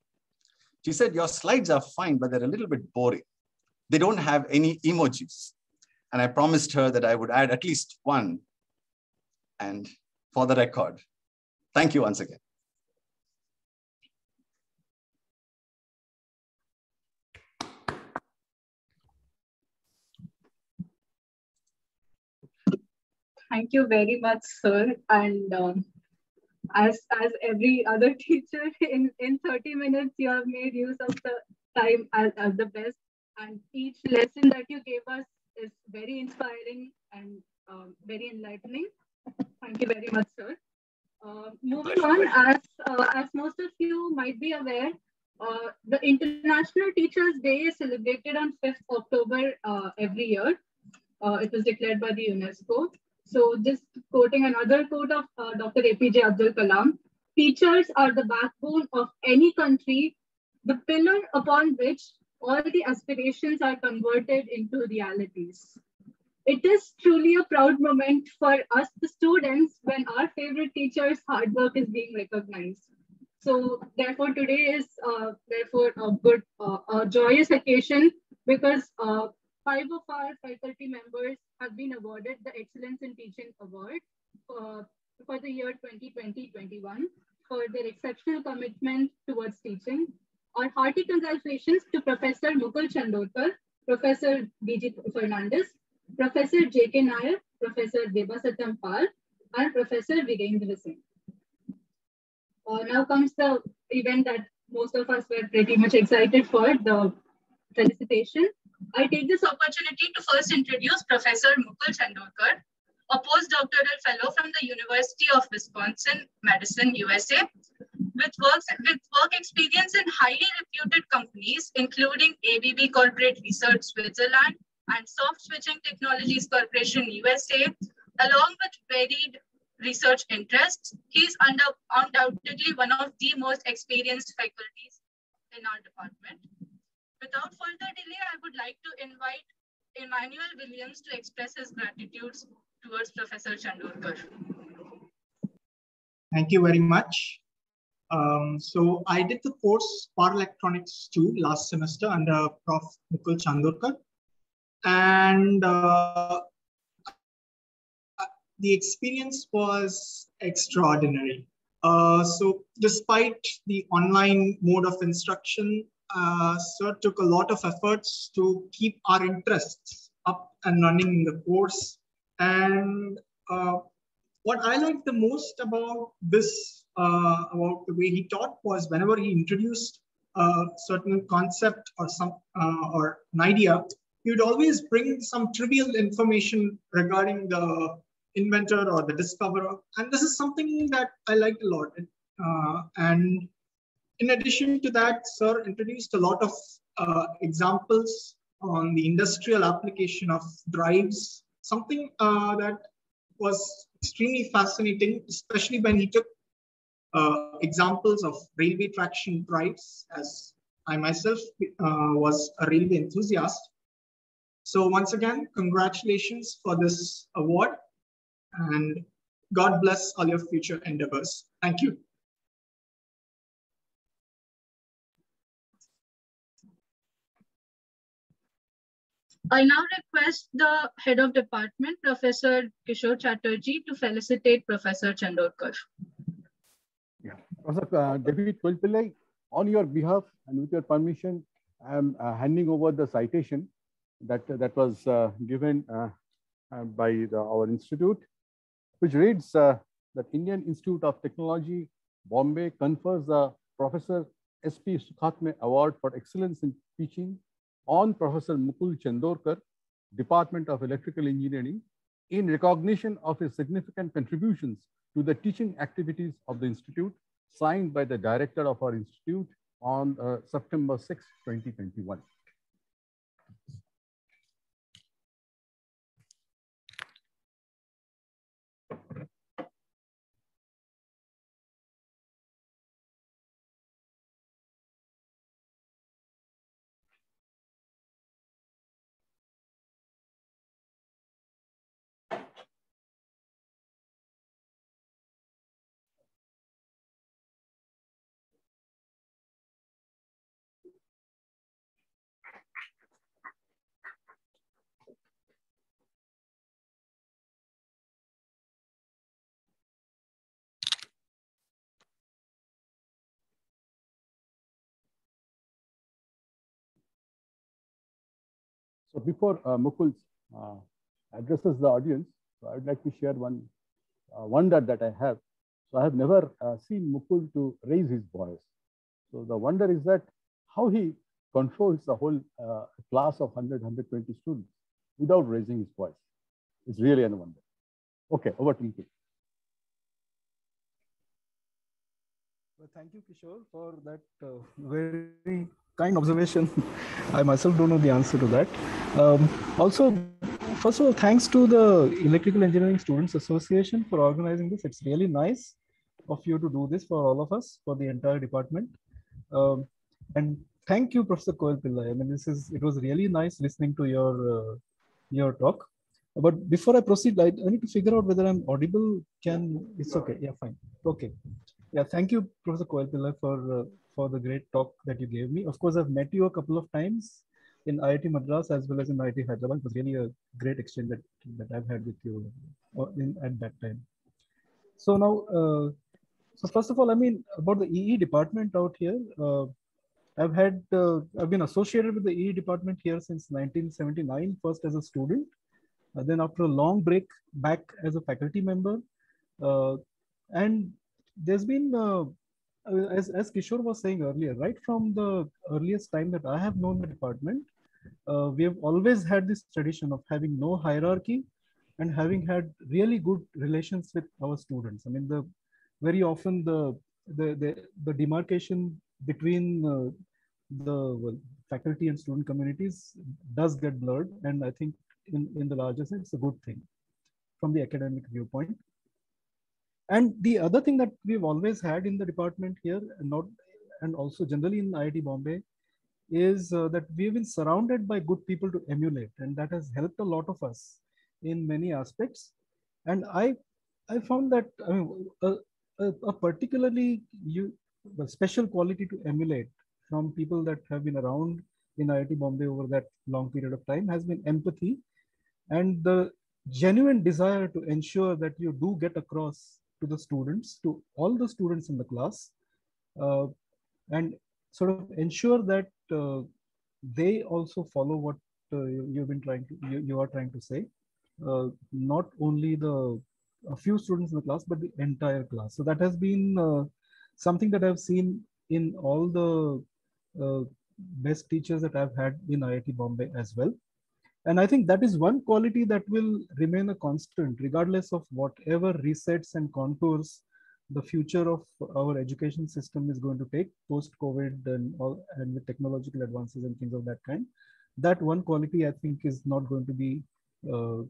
She said, Your slides are fine, but they're a little bit boring. They don't have any emojis. And I promised her that I would add at least one. And for the record, thank you once again. Thank you very much, sir. And um, as as every other teacher, in, in 30 minutes, you have made use of the time as, as the best. And each lesson that you gave us is very inspiring and um, very enlightening. Thank you very much, sir. Uh, moving on, as, uh, as most of you might be aware, uh, the International Teachers' Day is celebrated on 5th October uh, every year. Uh, it was declared by the UNESCO. So just quoting another quote of uh, Dr. APJ Abdul Kalam, teachers are the backbone of any country, the pillar upon which all the aspirations are converted into realities. It is truly a proud moment for us, the students, when our favorite teacher's hard work is being recognized. So therefore, today is uh, therefore a good, uh, a joyous occasion because uh, five of our faculty members have been awarded the Excellence in Teaching Award uh, for the year 2020-21 for their exceptional commitment towards teaching. Our hearty congratulations to Professor Mukul Chandorkar, Professor B.G. Fernandes, Professor J.K. Nair, Professor Debasattam Pal, and Professor Virendra Singh. Uh, now comes the event that most of us were pretty much excited for, the felicitation. I take this opportunity to first introduce Professor Mukul Chandorkar, a postdoctoral fellow from the University of Wisconsin, Madison, USA, with, works, with work experience in highly reputed companies, including ABB Corporate Research Switzerland and Soft Switching Technologies Corporation USA, along with varied research interests. He's undoubtedly one of the most experienced faculties in our department. Without further delay, I would like to invite Emmanuel Williams to express his gratitude towards Professor Chandorkar. Thank you very much. Um, so I did the course Power Electronics 2 last semester under Prof. Mukul Chandorkar. And uh, the experience was extraordinary. Uh, so despite the online mode of instruction, uh, Sir took a lot of efforts to keep our interests up and running in the course. And uh, what I liked the most about this, uh, about the way he taught was whenever he introduced a certain concept or some uh, or an idea, he would always bring some trivial information regarding the inventor or the discoverer. And this is something that I liked a lot. Uh, and in addition to that, Sir introduced a lot of uh, examples on the industrial application of drives, something uh, that was extremely fascinating, especially when he took uh, examples of railway traction drives, as I myself uh, was a railway enthusiast. So once again, congratulations for this award and God bless all your future endeavors. Thank you. I now request the head of department, Professor Kishore Chatterjee, to felicitate Professor Chandorkar. Yeah. Professor uh, David on your behalf and with your permission, I am uh, handing over the citation that, that was uh, given uh, uh, by the, our institute, which reads uh, that Indian Institute of Technology, Bombay confers the Professor S.P. Sukhatme Award for Excellence in Teaching on Professor Mukul Chandorkar, Department of Electrical Engineering, in recognition of his significant contributions to the teaching activities of the Institute, signed by the director of our Institute on uh, September 6, 2021. So before uh, Mukul uh, addresses the audience, so I'd like to share one uh, wonder that I have. So I have never uh, seen Mukul to raise his voice. So the wonder is that how he controls the whole uh, class of 100, 120 students without raising his voice. It's really a wonder. Okay, over to you. Well, thank you, Kishore, for that uh, very kind observation. I myself don't know the answer to that. Um, also, first of all, thanks to the Electrical Engineering Students Association for organizing this. It's really nice of you to do this for all of us, for the entire department. Um, and thank you, Professor Koilpillai. I mean, this is, it was really nice listening to your, uh, your talk. But before I proceed, I, I need to figure out whether I'm audible. Can, it's okay. Yeah, fine. Okay. Yeah, thank you, Professor Koilpillai, for, uh, for the great talk that you gave me. Of course, I've met you a couple of times in IIT Madras as well as in IIT Hyderabad. It was really a great exchange that, that I've had with you uh, in, at that time. So now, uh, so first of all, I mean, about the EE department out here, uh, I've had, uh, I've been associated with the EE department here since 1979, first as a student, uh, then after a long break back as a faculty member. Uh, and there's been, as, as Kishore was saying earlier, right from the earliest time that I have known the department, uh, we have always had this tradition of having no hierarchy and having had really good relations with our students. I mean, the very often the the the, the demarcation between uh, the well, faculty and student communities does get blurred, and I think in in the larger sense, it's a good thing from the academic viewpoint. And the other thing that we've always had in the department here, and not and also generally in IIT Bombay, is uh, that we've been surrounded by good people to emulate, and that has helped a lot of us in many aspects. And I, I found that I mean, a, a, a particularly you, a special quality to emulate from people that have been around in IIT Bombay over that long period of time has been empathy and the genuine desire to ensure that you do get across to the students, to all the students in the class, uh, and sort of ensure that uh, they also follow what uh, you, have been trying to you, you, are trying to say uh, not only the a few students in the class but the entire class. So that has been uh, something that i've seen in all the uh, best teachers that i've had in iit bombay as well and i think that is one quality that will remain a constant regardless of whatever resets and contours the future of our education system is going to take post COVID and all and with technological advances and things of that kind. That one quality I think is not going to be uh,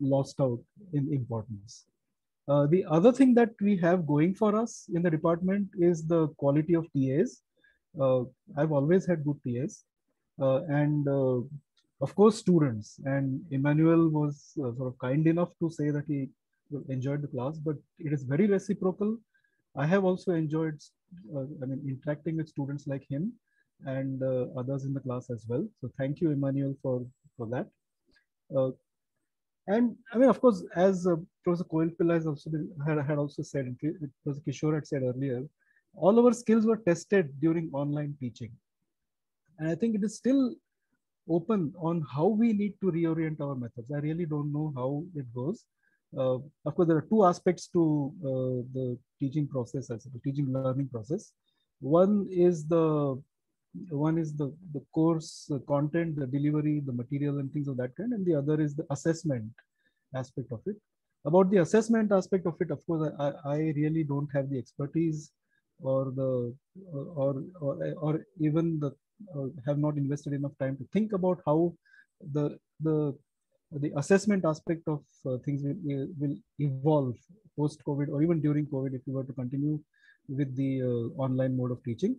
lost out in importance. Uh, the other thing that we have going for us in the department is the quality of TAs. Uh, I've always had good TAs uh, and uh, of course students and Emmanuel was uh, sort of kind enough to say that he enjoyed the class, but it is very reciprocal. I have also enjoyed, uh, I mean, interacting with students like him and uh, others in the class as well. So thank you, Emmanuel, for, for that. Uh, and I mean, of course, as uh, Professor Koel has also been, had, had also said, Professor Kishore had said earlier, all our skills were tested during online teaching. And I think it is still open on how we need to reorient our methods. I really don't know how it goes. Uh, of course, there are two aspects to uh, the teaching process, as the teaching learning process. One is the one is the the course the content, the delivery, the material, and things of that kind, and the other is the assessment aspect of it. About the assessment aspect of it, of course, I, I really don't have the expertise or the or or, or even the have not invested enough time to think about how the the the assessment aspect of uh, things will, will evolve post COVID or even during COVID if we were to continue with the uh, online mode of teaching.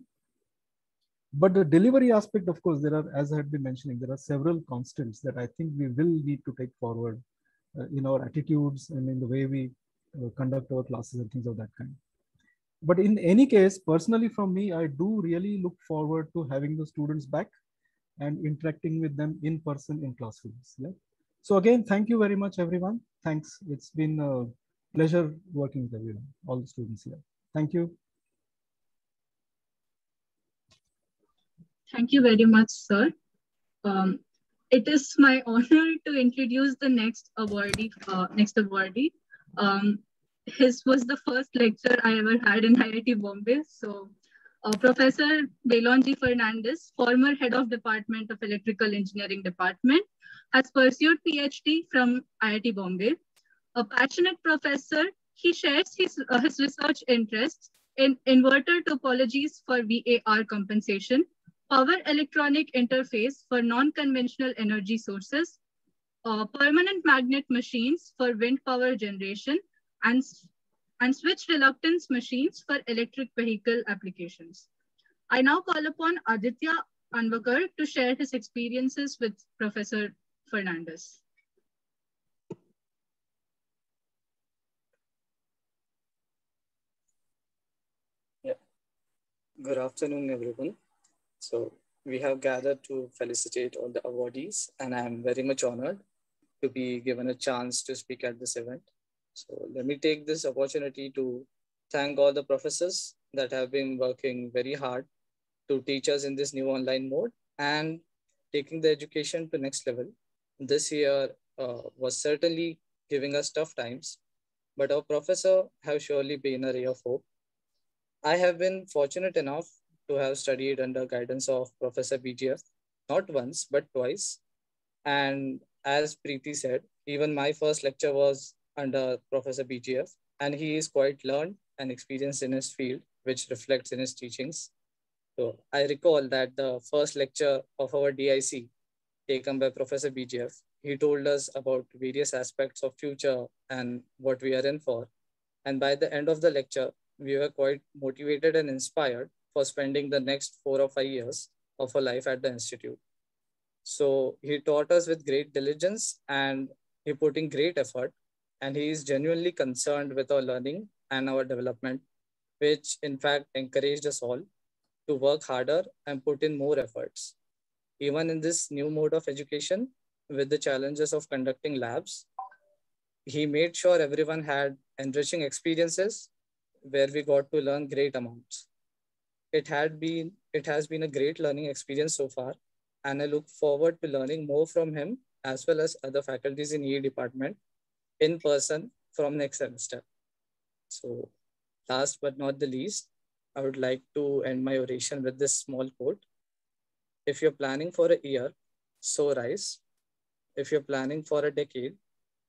But the delivery aspect, of course, there are, as I had been mentioning, there are several constants that I think we will need to take forward uh, in our attitudes and in the way we uh, conduct our classes and things of that kind. But in any case, personally from me, I do really look forward to having the students back and interacting with them in person in classrooms. Yeah? So again, thank you very much, everyone. Thanks. It's been a pleasure working with everyone, all the students here. Thank you. Thank you very much, sir. Um, it is my honor to introduce the next awardee. Uh, next awardee. Um, his was the first lecture I ever had in IIT Bombay. So uh, Professor Baylon G Fernandes, former head of Department of Electrical Engineering Department, has pursued PhD from IIT Bombay. A passionate professor, he shares his, uh, his research interests in inverter topologies for VAR compensation, power electronic interface for non-conventional energy sources, uh, permanent magnet machines for wind power generation, and, and switch reluctance machines for electric vehicle applications. I now call upon Aditya Anvakar to share his experiences with Professor Fernandes. Yeah. Good afternoon, everyone. So we have gathered to felicitate all the awardees, and I'm very much honored to be given a chance to speak at this event. So let me take this opportunity to thank all the professors that have been working very hard to teach us in this new online mode and taking the education to next level. This year uh, was certainly giving us tough times, but our professor have surely been a ray of hope. I have been fortunate enough to have studied under guidance of Professor BGF, not once, but twice. And as Preeti said, even my first lecture was under Professor BGF, and he is quite learned and experienced in his field, which reflects in his teachings. So I recall that the first lecture of our DIC taken by Professor BGF, he told us about various aspects of future and what we are in for. And by the end of the lecture, we were quite motivated and inspired for spending the next four or five years of our life at the Institute. So he taught us with great diligence and he put in great effort and he is genuinely concerned with our learning and our development, which in fact encouraged us all to work harder and put in more efforts. Even in this new mode of education, with the challenges of conducting labs, he made sure everyone had enriching experiences where we got to learn great amounts it had been it has been a great learning experience so far and i look forward to learning more from him as well as other faculties in e department in person from next semester. So last but not the least i would like to end my oration with this small quote. If you're planning for a year sow rice if you're planning for a decade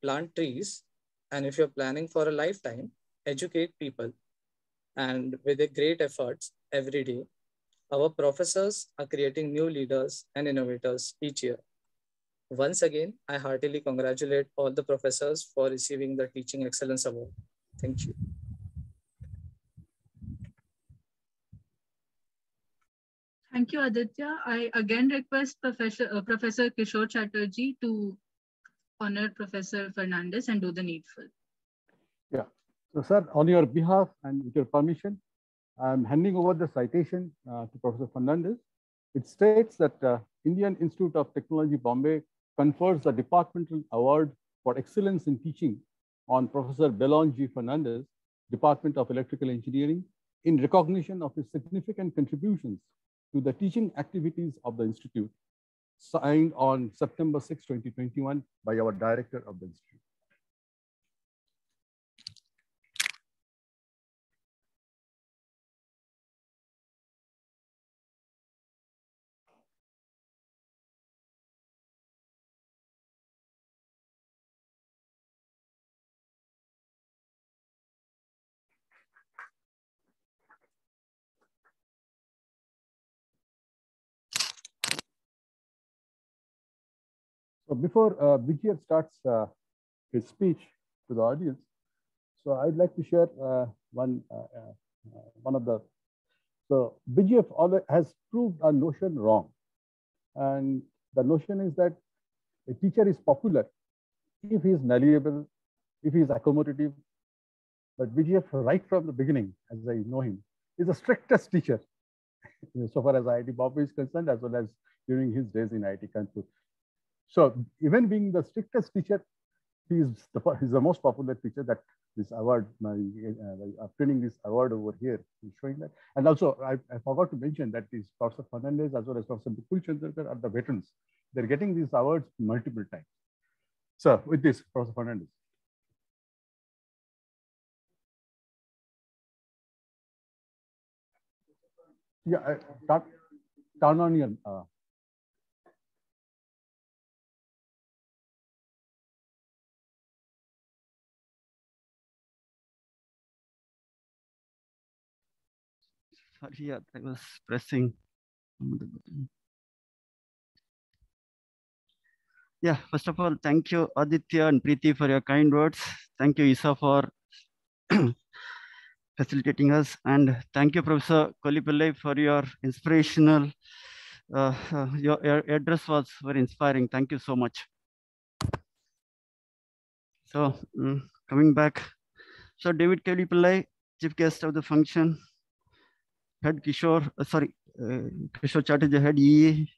plant trees. And if you're planning for a lifetime educate people. And with a great efforts every day, our professors are creating new leaders and innovators each year. Once again, I heartily congratulate all the professors for receiving the Teaching Excellence Award. Thank you. Thank you, Aditya. I again request Professor, uh, Professor Kishore Chatterjee to honor Professor Fernandes and do the needful. Yeah. So, sir, on your behalf and with your permission, I'm handing over the citation uh, to Professor Fernandes. It states that uh, Indian Institute of Technology Bombay confers the departmental award for excellence in teaching on Professor Baylon G Fernandes, Department of Electrical Engineering, in recognition of his significant contributions to the teaching activities of the Institute, signed on September 6, 2021 by our Director of the Institute. So before uh, BGF starts uh, his speech to the audience, so I'd like to share uh, one uh, uh, one of the. So BGF has proved a notion wrong, and the notion is that a teacher is popular if he is malleable, if he is accommodative. But BGF, right from the beginning, as I know him, is the strictest teacher, so far as IIT Bombay is concerned, as well as during his days in IIT Kanpur. So even being the strictest teacher, he is the, he's the most popular teacher that this award, my, uh, obtaining this award over here is showing that. And also, I, I forgot to mention that these Professor Fernandes as well as Professor Bipul Chandorkar are the veterans. They're getting these awards multiple times. So with this, Professor Fernandes. Yeah, uh, your. Uh, sorry, yeah, I was pressing the button. Yeah, first of all, thank you, Aditya and Preeti, for your kind words. Thank you, EESA, for facilitating us. And thank you, Professor Koilpillai, for your inspirational, uh, uh, your, your address was very inspiring. Thank you so much. So um, coming back, so David Koilpillai, chief guest of the function, head Kishore, uh, sorry, uh, Kishore Chatterjee, head EE,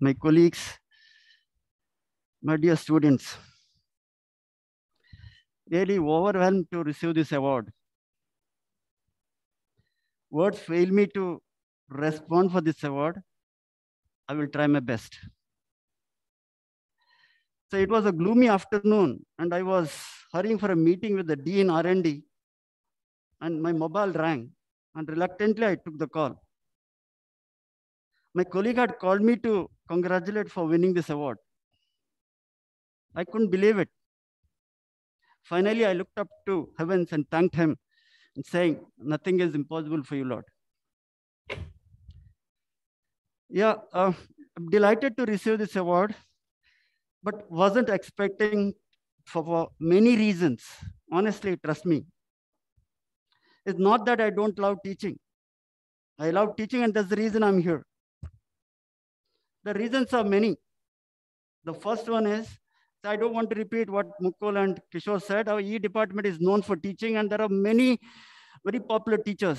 my colleagues, my dear students, really overwhelmed to receive this award. Words fail me to respond for this award. I will try my best. So it was a gloomy afternoon and I was hurrying for a meeting with the dean R&D and my mobile rang and reluctantly I took the call. My colleague had called me to congratulate for winning this award. I couldn't believe it. Finally, I looked up to heavens and thanked him and saying, nothing is impossible for you, Lord. Yeah, uh, I'm delighted to receive this award, but wasn't expecting for, for many reasons. Honestly, trust me. It's not that I don't love teaching. I love teaching and that's the reason I'm here. The reasons are many. The first one is I don't want to repeat what Mukul and Kishore said. Our E department is known for teaching, and there are many very popular teachers.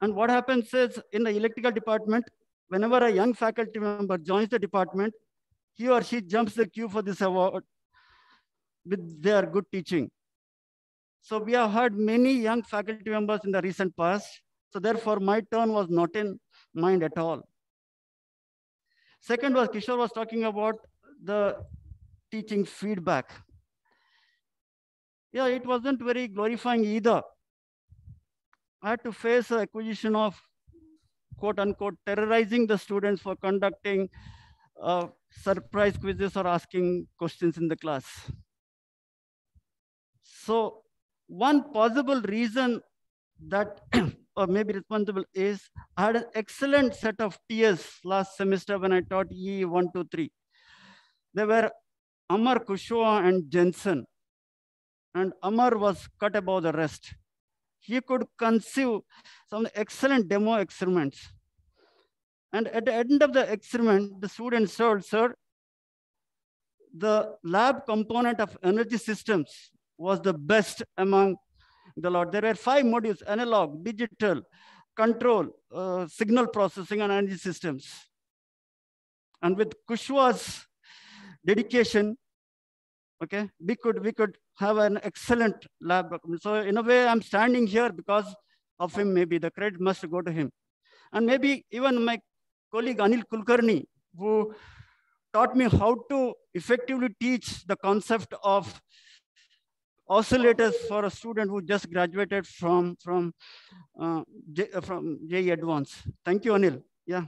And what happens is in the electrical department, whenever a young faculty member joins the department, he or she jumps the queue for this award with their good teaching. So we have heard many young faculty members in the recent past. So therefore, my turn was not in mind at all. Second was Kishore was talking about the teaching feedback. Yeah, it wasn't very glorifying either. I had to face the acquisition of quote unquote terrorizing the students for conducting uh, surprise quizzes or asking questions in the class. So one possible reason that or maybe responsible is I had an excellent set of TS last semester when I taught E 123. They were Amar Kushwa and Jensen. And Amar was cut above the rest. He could conceive some excellent demo experiments. And at the end of the experiment, the students said, sir, the lab component of energy systems was the best among the lot. There were five modules, analog, digital, control, uh, signal processing, and energy systems. And with Kushwa's dedication, okay, we could, we could have an excellent lab. So in a way, I'm standing here because of him, maybe the credit must go to him. And maybe even my colleague Anil Kulkarni, who taught me how to effectively teach the concept of oscillators for a student who just graduated from from uh, J, from JEE Advanced. Thank you, Anil. Yeah.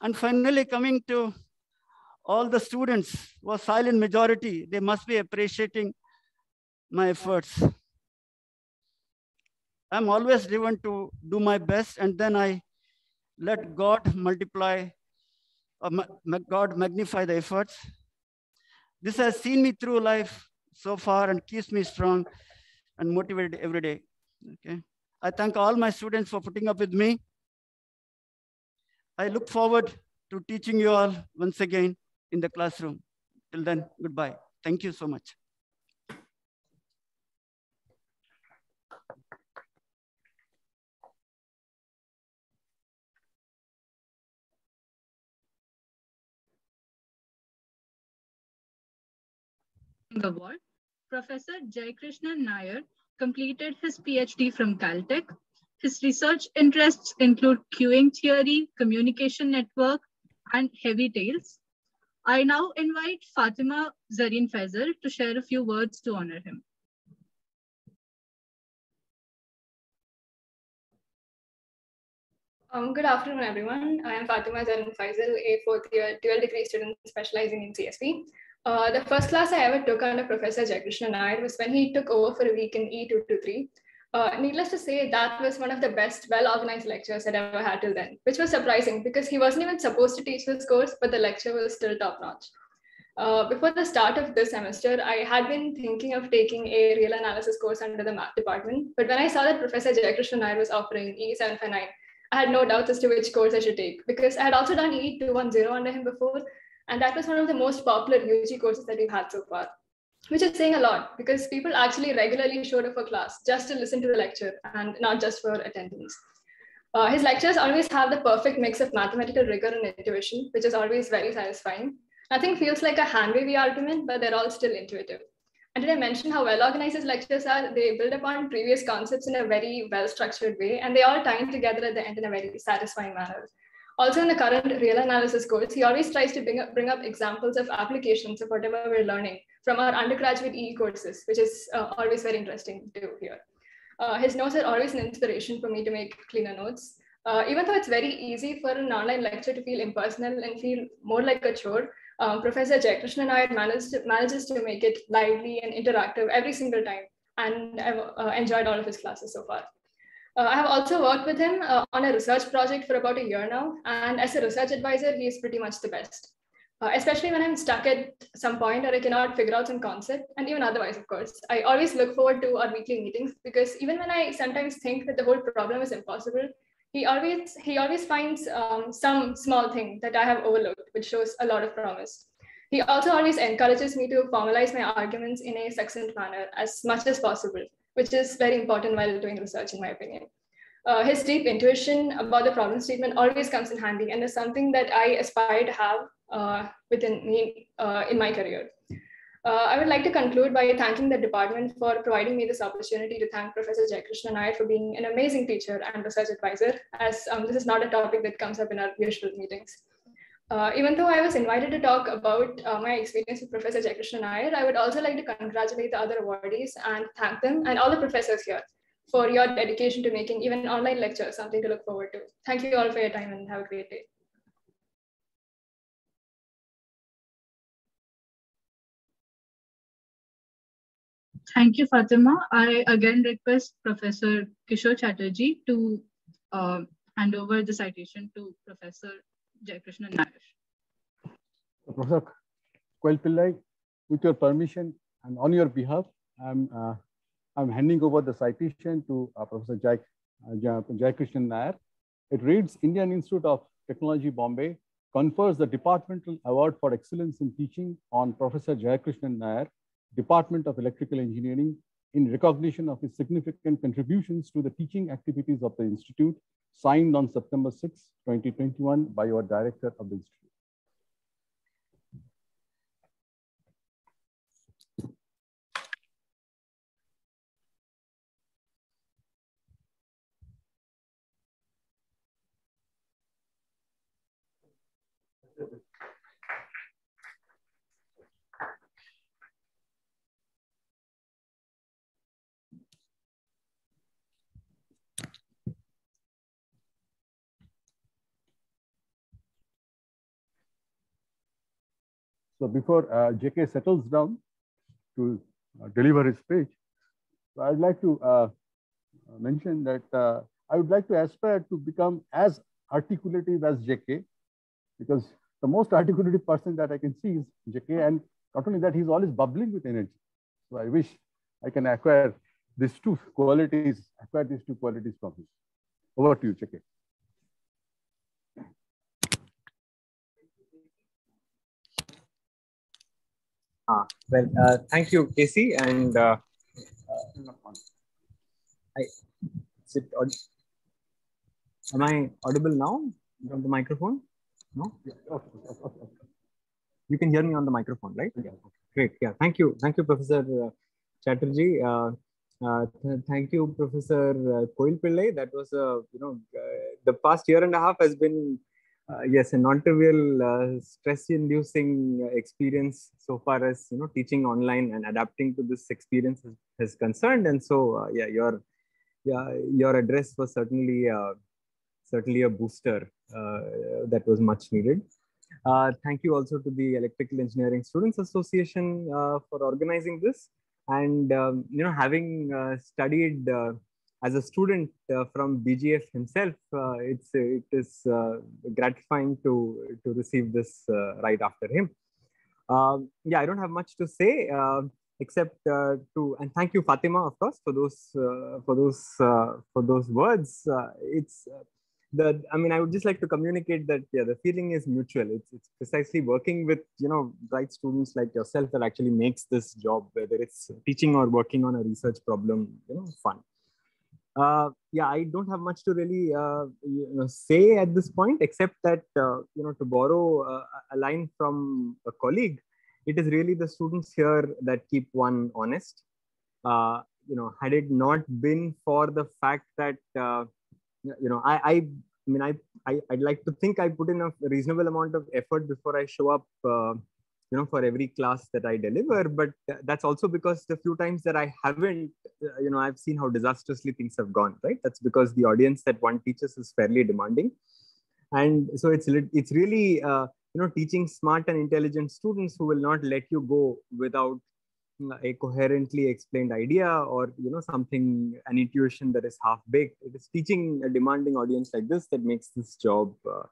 And finally, coming to all the students was silent majority. They must be appreciating my efforts. I'm always driven to do my best, and then I let God multiply, uh, God magnify the efforts. This has seen me through life so far and keeps me strong and motivated every day. Okay. I thank all my students for putting up with me. I look forward to teaching you all once again in the classroom. Till then, goodbye. Thank you so much. Award, Professor Jayakrishnan Nair completed his PhD from Caltech. His research interests include queuing theory, communication network, and heavy tails. I now invite Fatima Zareen Faisal to share a few words to honor him. Um, good afternoon, everyone. I am Fatima Zareen Faisal, a fourth year dual degree student specializing in CSP. Uh, the first class I ever took under Professor Jaykrishna Nair was when he took over for a week in E223. Uh, needless to say, that was one of the best, well-organized lectures I'd ever had till then, which was surprising because he wasn't even supposed to teach this course, but the lecture was still top-notch. Uh, before the start of this semester, I had been thinking of taking a real analysis course under the math department, but when I saw that Professor Jaykrishna Nair was offering E759, I had no doubts as to which course I should take because I had also done E210 under him before, and that was one of the most popular UG courses that we've had so far, which is saying a lot because people actually regularly showed up for class just to listen to the lecture and not just for attendance. Uh, his lectures always have the perfect mix of mathematical rigor and intuition, which is always very satisfying. Nothing feels like a hand wavy argument, but they're all still intuitive. And did I mention how well organized his lectures are? They build upon previous concepts in a very well structured way, and they all tie together at the end in a very satisfying manner. Also, in the current real analysis course, he always tries to bring up, bring up examples of applications of whatever we're learning from our undergraduate EE courses, which is uh, always very interesting to hear. Uh, his notes are always an inspiration for me to make cleaner notes. Uh, even though it's very easy for an online lecture to feel impersonal and feel more like a chore, um, Professor Jayakrishnan Nair manages to, manages to make it lively and interactive every single time. And I've uh, enjoyed all of his classes so far. Uh, I have also worked with him uh, on a research project for about a year now. And as a research advisor, he is pretty much the best. Uh, especially when I'm stuck at some point or I cannot figure out some concept, and even otherwise, of course. I always look forward to our weekly meetings because even when I sometimes think that the whole problem is impossible, he always he always finds um, some small thing that I have overlooked, which shows a lot of promise. He also always encourages me to formalize my arguments in a succinct manner as much as possible, which is very important while doing research, in my opinion. Uh, his deep intuition about the problem statement always comes in handy and is something that I aspire to have uh, within me uh, in my career. Uh, I would like to conclude by thanking the department for providing me this opportunity to thank Professor Jaykrishna Nair for being an amazing teacher and research advisor, as um, this is not a topic that comes up in our usual meetings. Uh, even though I was invited to talk about uh, my experience with Professor Jaykrishna Nair, I would also like to congratulate the other awardees and thank them and all the professors here for your dedication to making even online lectures something to look forward to. Thank you all for your time and have a great day. Thank you, Fatima. I again request Professor Kishore Chatterjee to uh, hand over the citation to Professor Jayakrishnan Nair. Professor Koilpillai, with your permission and on your behalf, I'm, uh, I'm handing over the citation to uh, Professor Jai, uh, Jai Krishnan Nair. It reads Indian Institute of Technology, Bombay confers the Departmental Award for Excellence in Teaching on Professor Jayakrishnan Nair Department of Electrical Engineering in recognition of his significant contributions to the teaching activities of the Institute, signed on September 6, 2021 by your Director of the Institute. So before uh, JK settles down to uh, deliver his speech, so I'd like to uh, mention that uh, I would like to aspire to become as articulative as JK, because the most articulative person that I can see is JK, and not only that, he's always bubbling with energy. So I wish I can acquire these two qualities, acquire these two qualities from him. Over to you, JK. Ah, well, uh, thank you, KC. And uh, uh, I, is it, am I audible now on the microphone? No? You can hear me on the microphone, right? Yeah. great. Yeah, thank you. Thank you, Professor uh, Chatterjee. Uh, uh, th thank you, Professor uh, Koilpillai. That was a, you know, uh, the past year and a half has been, uh, yes, a non-trivial, uh, stress-inducing experience so far as, you know, teaching online and adapting to this experience is, is concerned. And so, uh, yeah, your, yeah, your address was certainly, uh, certainly a booster uh, that was much needed. Uh, thank you also to the Electrical Engineering Students Association for organizing this. And, um, you know, having studied as a student uh, from BGF himself, uh, it's, it is uh, gratifying to, to receive this right after him. Um, yeah, I don't have much to say except to, and thank you, Fatima, of course, for those, for those, for those words. It's, the i mean i would just like to communicate that yeah the feeling is mutual it's, it's precisely working with you know bright students like yourself that actually makes this job whether it's teaching or working on a research problem you know fun uh, yeah i don't have much to really uh, you know, say at this point except that uh, you know to borrow uh, a line from a colleague it is really the students here that keep one honest. Uh, you know had it not been for the fact that uh, you know i i I mean, I, I I'd like to think I put in a reasonable amount of effort before I show up, you know, for every class that I deliver. But that's also because the few times that I haven't, uh, you know, I've seen how disastrously things have gone. Right? That's because the audience that one teaches is fairly demanding, and so it's it's really uh, you know teaching smart and intelligent students who will not let you go without a coherently explained idea or you know something an intuition that is half baked it is teaching a demanding audience like this that makes this job uh,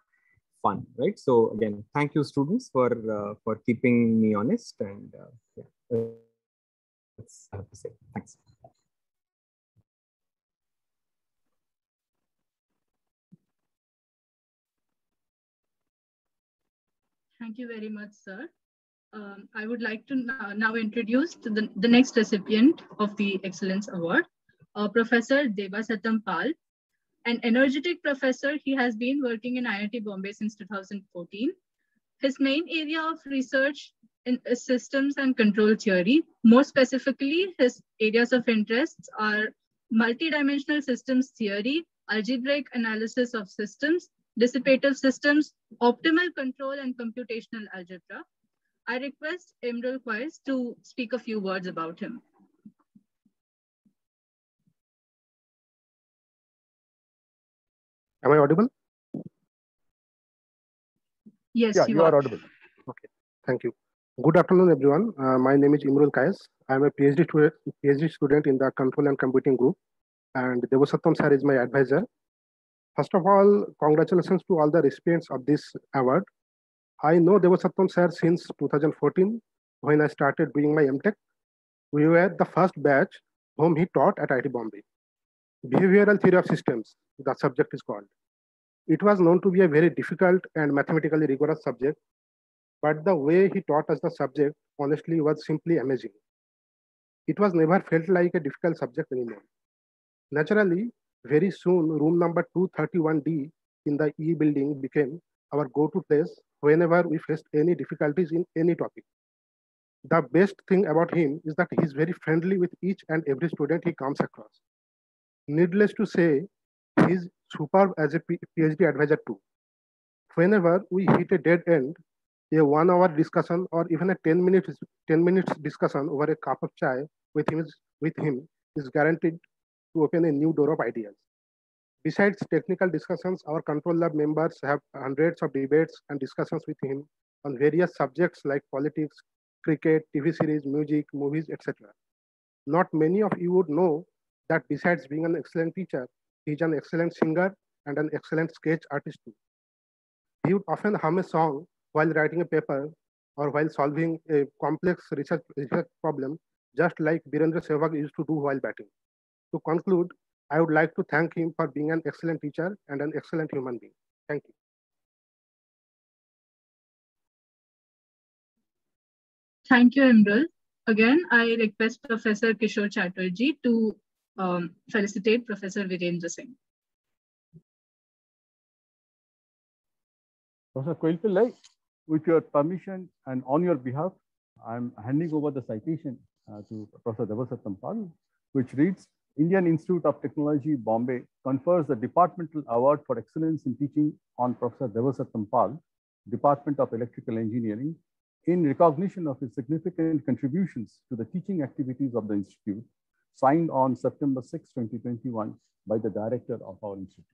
fun right so again thank you students for uh, for keeping me honest and uh, yeah that's I have to say thanks Thank you very much, sir. Um, I would like to now, now introduce to the, the next recipient of the Excellence Award, uh, Professor Debasattam Pal. An energetic professor, he has been working in IIT Bombay since 2014. His main area of research in is systems and control theory. More specifically, his areas of interest are multidimensional systems theory, algebraic analysis of systems, dissipative systems, optimal control and computational algebra. I request Imrul Quais to speak a few words about him. Am I audible? Yes, yeah, you, you are. are audible. Okay, thank you. Good afternoon, everyone. Uh, my name is Imrul Kayas. I am a PhD student, PhD student in the Control and Computing Group, and Debasattam sir is my advisor. First of all, congratulations to all the recipients of this award. I know Debasattam sir since 2014 when I started doing my MTech. We were the first batch whom he taught at IIT Bombay. Behavioral theory of systems, the subject is called. It was known to be a very difficult and mathematically rigorous subject, but the way he taught us the subject honestly was simply amazing. It was never felt like a difficult subject anymore. Naturally, very soon, room number 231D in the E building became our go-to place whenever we faced any difficulties in any topic. The best thing about him is that he's very friendly with each and every student he comes across. Needless to say, he's superb as a PhD advisor too. Whenever we hit a dead end, a one hour discussion or even a 10 minutes 10 minutes discussion over a cup of chai with him is, with him is guaranteed to open a new door of ideas. Besides technical discussions, our control lab members have hundreds of debates and discussions with him on various subjects like politics, cricket, TV series, music, movies, etc. Not many of you would know that besides being an excellent teacher, he is an excellent singer and an excellent sketch artist too. He would often hum a song while writing a paper or while solving a complex research, research problem, just like Birendra Sehwag used to do while batting. To conclude, I would like to thank him for being an excellent teacher and an excellent human being. Thank you. Thank you, Imrul. Again, I request Professor Kishore Chatterjee to um, felicitate Professor Virendra Singh. Professor Koil with your permission and on your behalf, I'm handing over the citation uh, to Professor Debasattam Pal, which reads, Indian Institute of Technology, Bombay confers the Departmental Award for Excellence in Teaching on Professor Debasattam Pal, Department of Electrical Engineering, in recognition of his significant contributions to the teaching activities of the Institute, signed on September 6, 2021 by the director of our institute.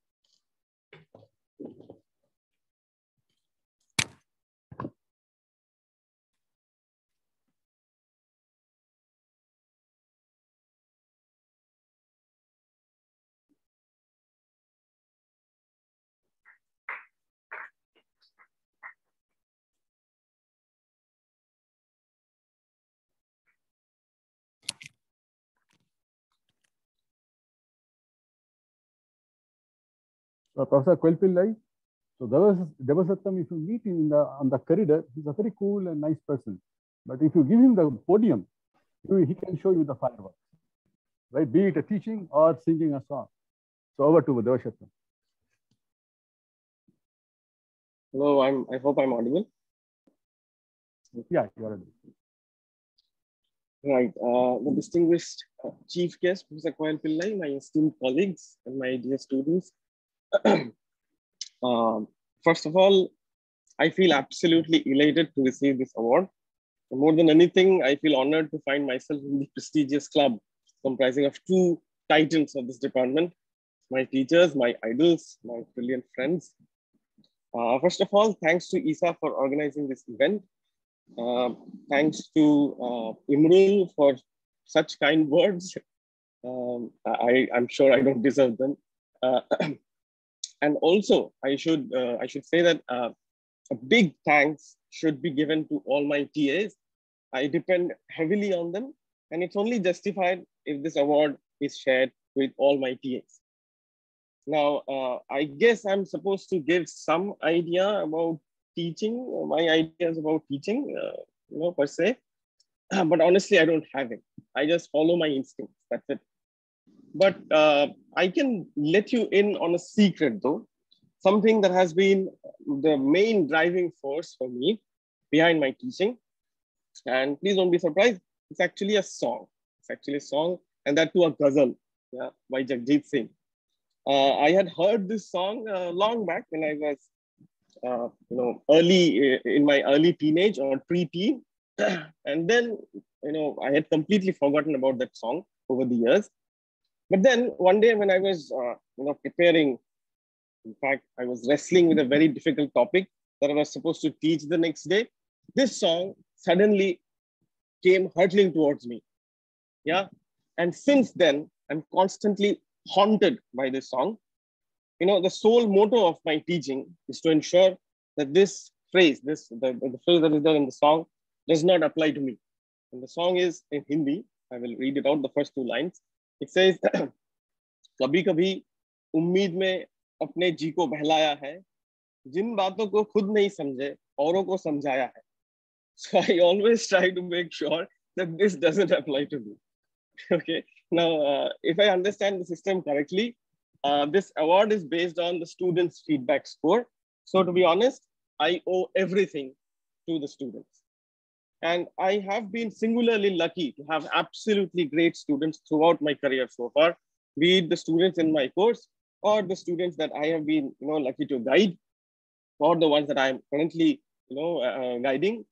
Uh, Professor Koil So Debasattam, if you meet him in the, on the corridor, he's a very cool and nice person. But if you give him the podium, he can show you the fireworks, right? Be it a teaching or singing a song. So over to Debasattam. Hello, I'm, I hope I'm audible. Yeah, you're audible. Right, uh, the distinguished uh, chief guest, Professor Koilpillai, my esteemed colleagues and my dear students, um, first of all, I feel absolutely elated to receive this award. More than anything, I feel honored to find myself in the prestigious club comprising of two titans of this department, my teachers, my idols, my brilliant friends. Uh, first of all, thanks to EESA for organizing this event. Uh, thanks to uh, Imrul for such kind words. Um, I, I'm sure I don't deserve them. Uh, and also I should uh, I should say that uh, a big thanks should be given to all my TAs. I depend heavily on them, and it's only justified if this award is shared with all my TAs. Now, uh, I guess I'm supposed to give some idea about teaching, my ideas about teaching, uh, you know, per se. But honestly, I don't have it. I just follow my instincts. That's it. But uh, I can let you in on a secret though, something that has been the main driving force for me behind my teaching. And please don't be surprised, it's actually a song. It's actually a song, and that too a ghazal yeah, by Jagjit Singh. Uh, I had heard this song uh, long back when I was, uh, you know, early in my early teenage or pre-teen, and then you know I had completely forgotten about that song over the years. But then one day when I was, uh, you know, preparing, in fact, I was wrestling with a very difficult topic that I was supposed to teach the next day. This song suddenly came hurtling towards me. Yeah. And since then, I'm constantly haunted by this song. You know, the sole motto of my teaching is to ensure that this phrase, this the, the phrase that is there in the song, does not apply to me. And the song is in Hindi. I will read it out the first two lines. It says कभी कभी उम्मीद में अपने जी को बहलाया है, जिन बातों को खुद नहीं समझे, औरों को समझाया है. So I always try to make sure that this doesn't apply to me okay now if I understand the system correctly this award is based on the students feedback score so to be honest I owe everything to the students and I have been singularly lucky to have absolutely great students throughout my career so far, be it the students in my course or the students that I have been, you know, lucky to guide, or the ones that I'm currently, you know, uh, uh, guiding.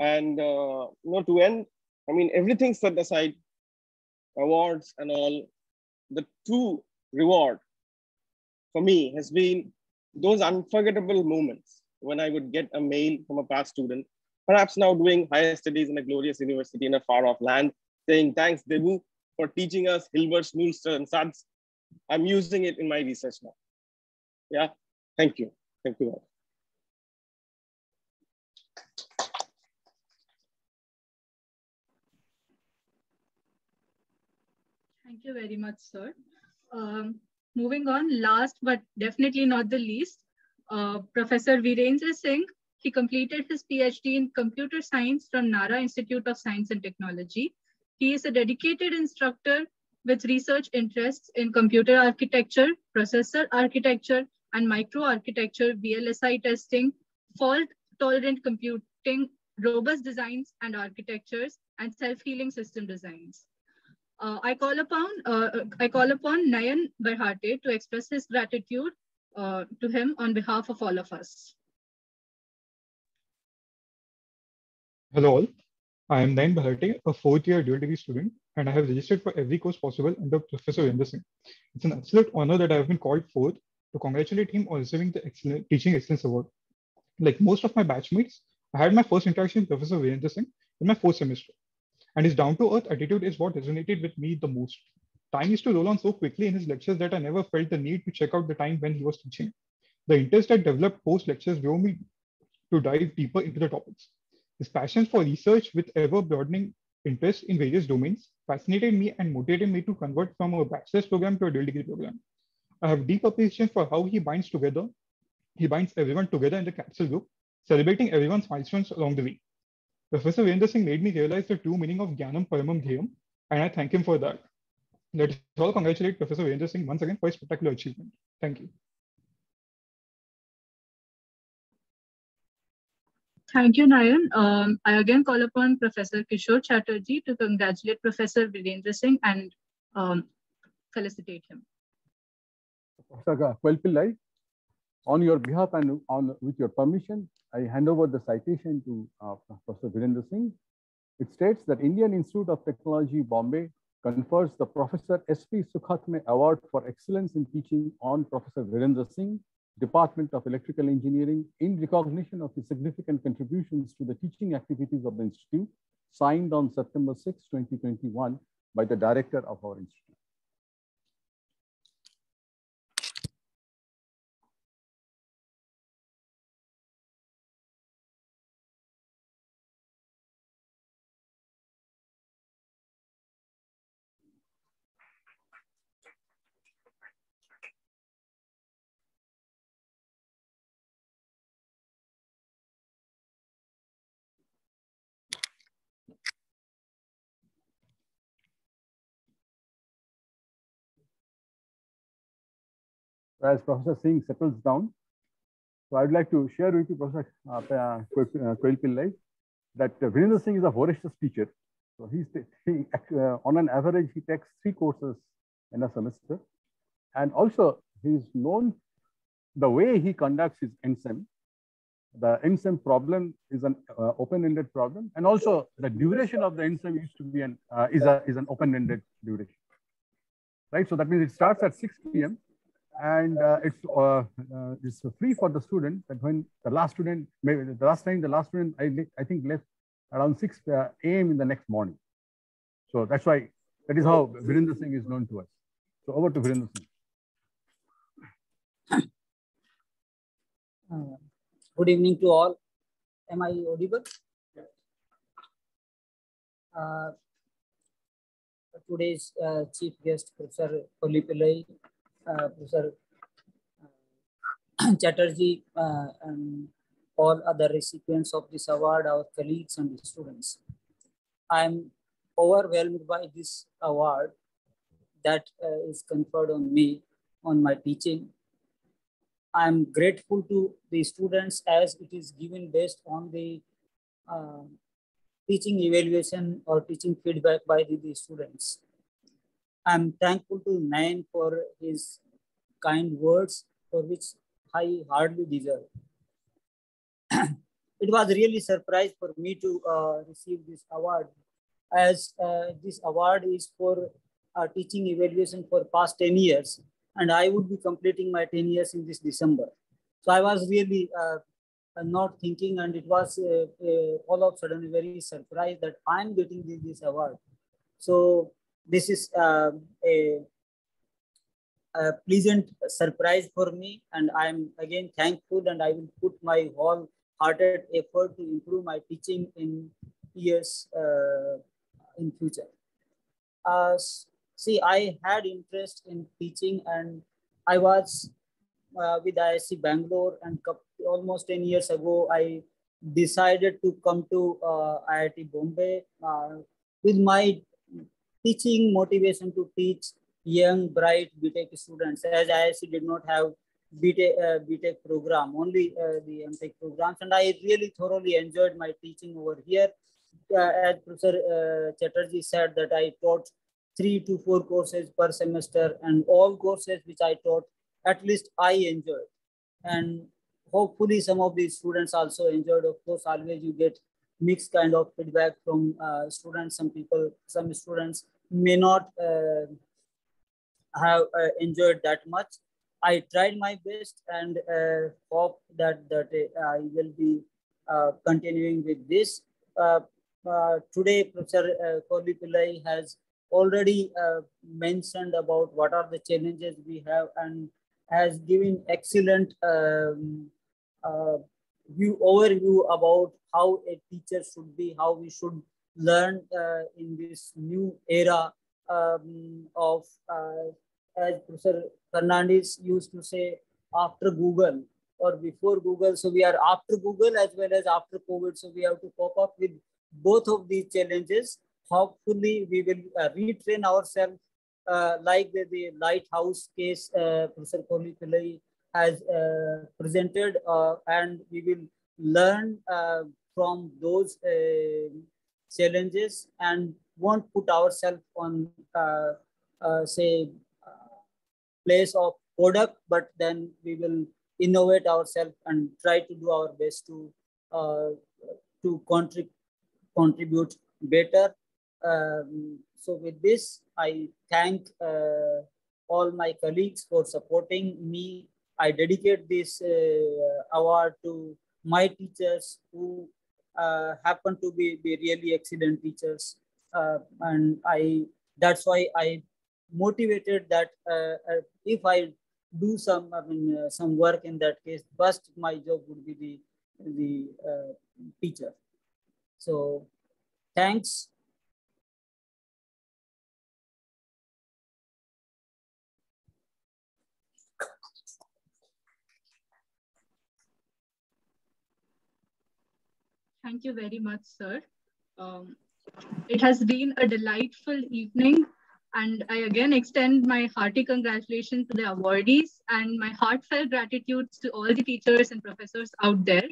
And uh, you know, to end, I mean, everything set aside, awards and all. The true reward for me has been those unforgettable moments when I would get a mail from a past student perhaps now doing higher studies in a glorious university in a far off land, saying, thanks, Debu, for teaching us Hilbert's Nullstellensatz. I'm using it in my research now. Yeah, thank you. Thank you. all. Thank you very much, sir. Um, moving on, last but definitely not the least, uh, Professor Virendra Singh he completed his PhD in computer science from Nara Institute of Science and Technology. He is a dedicated instructor with research interests in computer architecture, processor architecture, and microarchitecture, VLSI testing, fault tolerant computing, robust designs and architectures, and self-healing system designs. Uh, I call upon uh, I call upon Nayan Berhate to express his gratitude uh, to him on behalf of all of us. Hello all. I am Nayan Berhate, a fourth year dual degree student, and I have registered for every course possible under Professor Virendra Singh. It's an absolute honor that I have been called forth to congratulate him on receiving the Excellent Teaching Excellence Award. Like most of my batchmates, I had my first interaction with Professor Virendra Singh in my fourth semester. And his down to earth attitude is what resonated with me the most. Time used to roll on so quickly in his lectures that I never felt the need to check out the time when he was teaching. The interest I developed post lectures drove me to dive deeper into the topics. His passion for research with ever broadening interest in various domains fascinated me and motivated me to convert from a bachelor's program to a dual degree program. I have deep appreciation for how he binds together, he binds everyone together in the CADSL group, celebrating everyone's milestones along the way. Professor Virendra Singh made me realize the true meaning of Gyanam Paramam Dhyayam, and I thank him for that. Let us all congratulate Professor Virendra Singh once again for his spectacular achievement. Thank you. Thank you, Nayan. Um, I again call upon Professor Kishore Chatterjee to congratulate Professor Virendra Singh and um, felicitate him. On your behalf and on with your permission, I hand over the citation to uh, Professor Virendra Singh. It states that Indian Institute of Technology, Bombay, confers the Professor S.P. Sukhatme Award for Excellence in Teaching on Professor Virendra Singh, Department of Electrical Engineering, in recognition of his significant contributions to the teaching activities of the Institute, signed on September 6, 2021 by the Director of our Institute. As Professor Singh settles down. So I'd like to share with you, Professor uh, uh Koilpillai, that uh, Singh is a voracious teacher. So he's he, uh, on an average, he takes three courses in a semester. And also he's known the way he conducts his endsem. The endsem problem is an uh, open-ended problem. And also the duration of the endsem used to be an, uh, is, a, is an open-ended duration. Right, so that means it starts at 6 p.m and uh, it's uh, uh, it's free for the student. But when the last student, maybe the last time the last student, I I think left around 6 uh, a.m. in the next morning. So that's why that is how Virendra Singh is known to us. So over to Virendra Singh. Uh, good evening to all. Am I audible? Uh, today's uh, chief guest, Professor Koilpillai, uh, Professor uh, Chatterjee uh, and all other recipients of this award, our colleagues and students. I'm overwhelmed by this award that uh, is conferred on me on my teaching. I'm grateful to the students as it is given based on the uh, teaching evaluation or teaching feedback by the, the students. I'm thankful to Nayan for his kind words, for which I hardly deserve. it was really surprise for me to uh, receive this award, as uh, this award is for uh, teaching evaluation for past 10 years, and I would be completing my 10 years in this December. So I was really uh, not thinking, and it was uh, uh, all of a sudden very surprised that I'm getting this, this award. So this is uh, a, a, pleasant surprise for me and i'm again thankful and i will put my whole hearted effort to improve my teaching in years uh, in future. Uh, see i had interest in teaching and i was uh, with IISc Bangalore and almost 10 years ago, I decided to come to uh, IIT Bombay uh, with my teaching motivation to teach young, bright BTech students as IISc did not have BTech, uh, BTech program, only uh, the MTech programs. And I really thoroughly enjoyed my teaching over here. Uh, as Professor uh, Chatterjee said that I taught three to four courses per semester and all courses which I taught, at least I enjoyed. And hopefully some of these students also enjoyed. Of course, always you get mixed kind of feedback from uh, students. Some people, some students may not uh, have uh, enjoyed that much. I tried my best and uh, hope that that uh, I will be uh, continuing with this. today, Professor uh, Pillai has already mentioned about what are the challenges we have and has given excellent um, view overview about how a teacher should be, how we should learn uh, in this new era um, of, uh, as Professor Fernandes used to say, after Google or before Google. So we are after Google as well as after COVID. So we have to cope up with both of these challenges. Hopefully, we will uh, retrain ourselves uh, like the, the lighthouse case uh, Professor Pillai has uh, presented, uh, and we will learn uh, from those challenges and won't put ourselves on, say, place of product, but then we will innovate ourselves and try to do our best to uh, to contrib contribute better. Um, so with this, I thank uh, all my colleagues for supporting me. I dedicate this uh, award to my teachers who uh, happen to be, be really excellent teachers. Uh, and I that's why I motivated that uh, uh, if I do some, I mean, uh, some work in that case, first my job would be the, the teacher. So thanks. Thank you very much, sir. Um, it has been a delightful evening and I again extend my hearty congratulations to the awardees and my heartfelt gratitude to all the teachers and professors out there.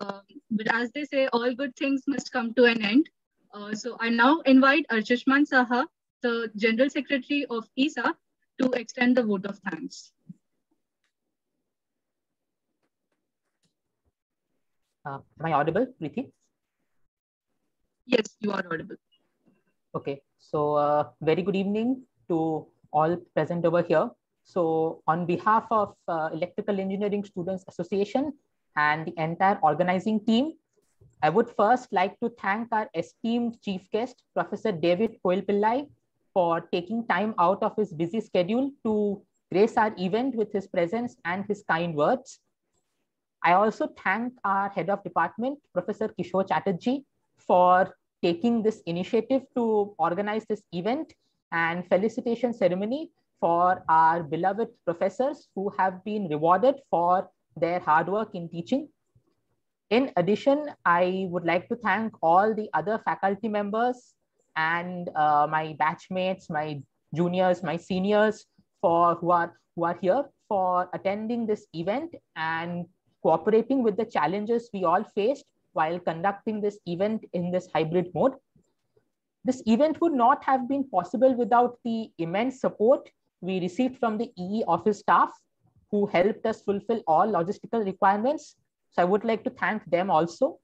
Um, but as they say, all good things must come to an end. Uh, so I now invite Archishman Saha, the General Secretary of EESA, to extend the vote of thanks. Uh, am I audible, Preeti? Yes, you are audible. Okay, so uh, very good evening to all present over here. So on behalf of uh, Electrical Engineering Students Association and the entire organizing team, I would first like to thank our esteemed chief guest, Professor David Koilpillai, for taking time out of his busy schedule to grace our event with his presence and his kind words. I also thank our head of department, Professor Kishore Chatterjee, for taking this initiative to organize this event and felicitation ceremony for our beloved professors who have been rewarded for their hard work in teaching. In addition, I would like to thank all the other faculty members and uh, my batchmates, my juniors, my seniors for who are who are here for attending this event and cooperating with the challenges we all faced while conducting this event in this hybrid mode. This event would not have been possible without the immense support we received from the EE office staff who helped us fulfill all logistical requirements. So I would like to thank them also.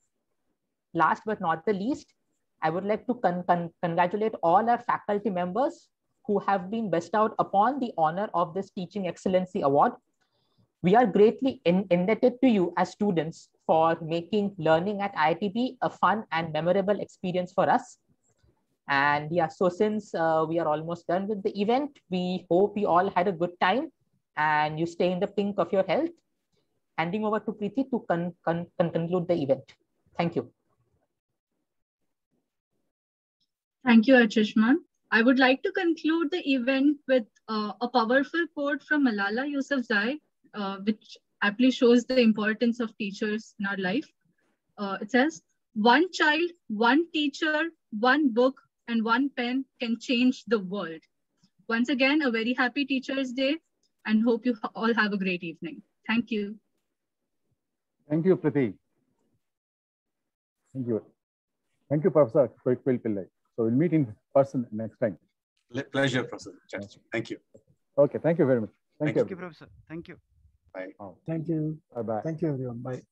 Last but not the least, I would like to con con congratulate all our faculty members who have been bestowed upon the honor of this Teaching Excellency Award. We are greatly in indebted to you as students for making learning at IITB a fun and memorable experience for us. And yeah, so since uh, we are almost done with the event, we hope you all had a good time and you stay in the pink of your health. Handing over to Preeti to con con conclude the event. Thank you. Thank you, Archishman. I would like to conclude the event with uh, a powerful quote from Malala Yousafzai, uh, which aptly shows the importance of teachers in our life. Uh, it says, one child, one teacher, one book, and one pen can change the world. Once again, a very happy Teacher's Day. and hope you all have a great evening. Thank you. Thank you, Priti. Thank you. Thank you, Professor Koikpil Pillai. So we'll meet in person next time. Pleasure, Professor Thank you. Okay, thank you very much. Thank, Thank you. Thank you, Professor. Thank you. Bye. Oh, Thank you. Bye-bye. Thank you, everyone. Bye.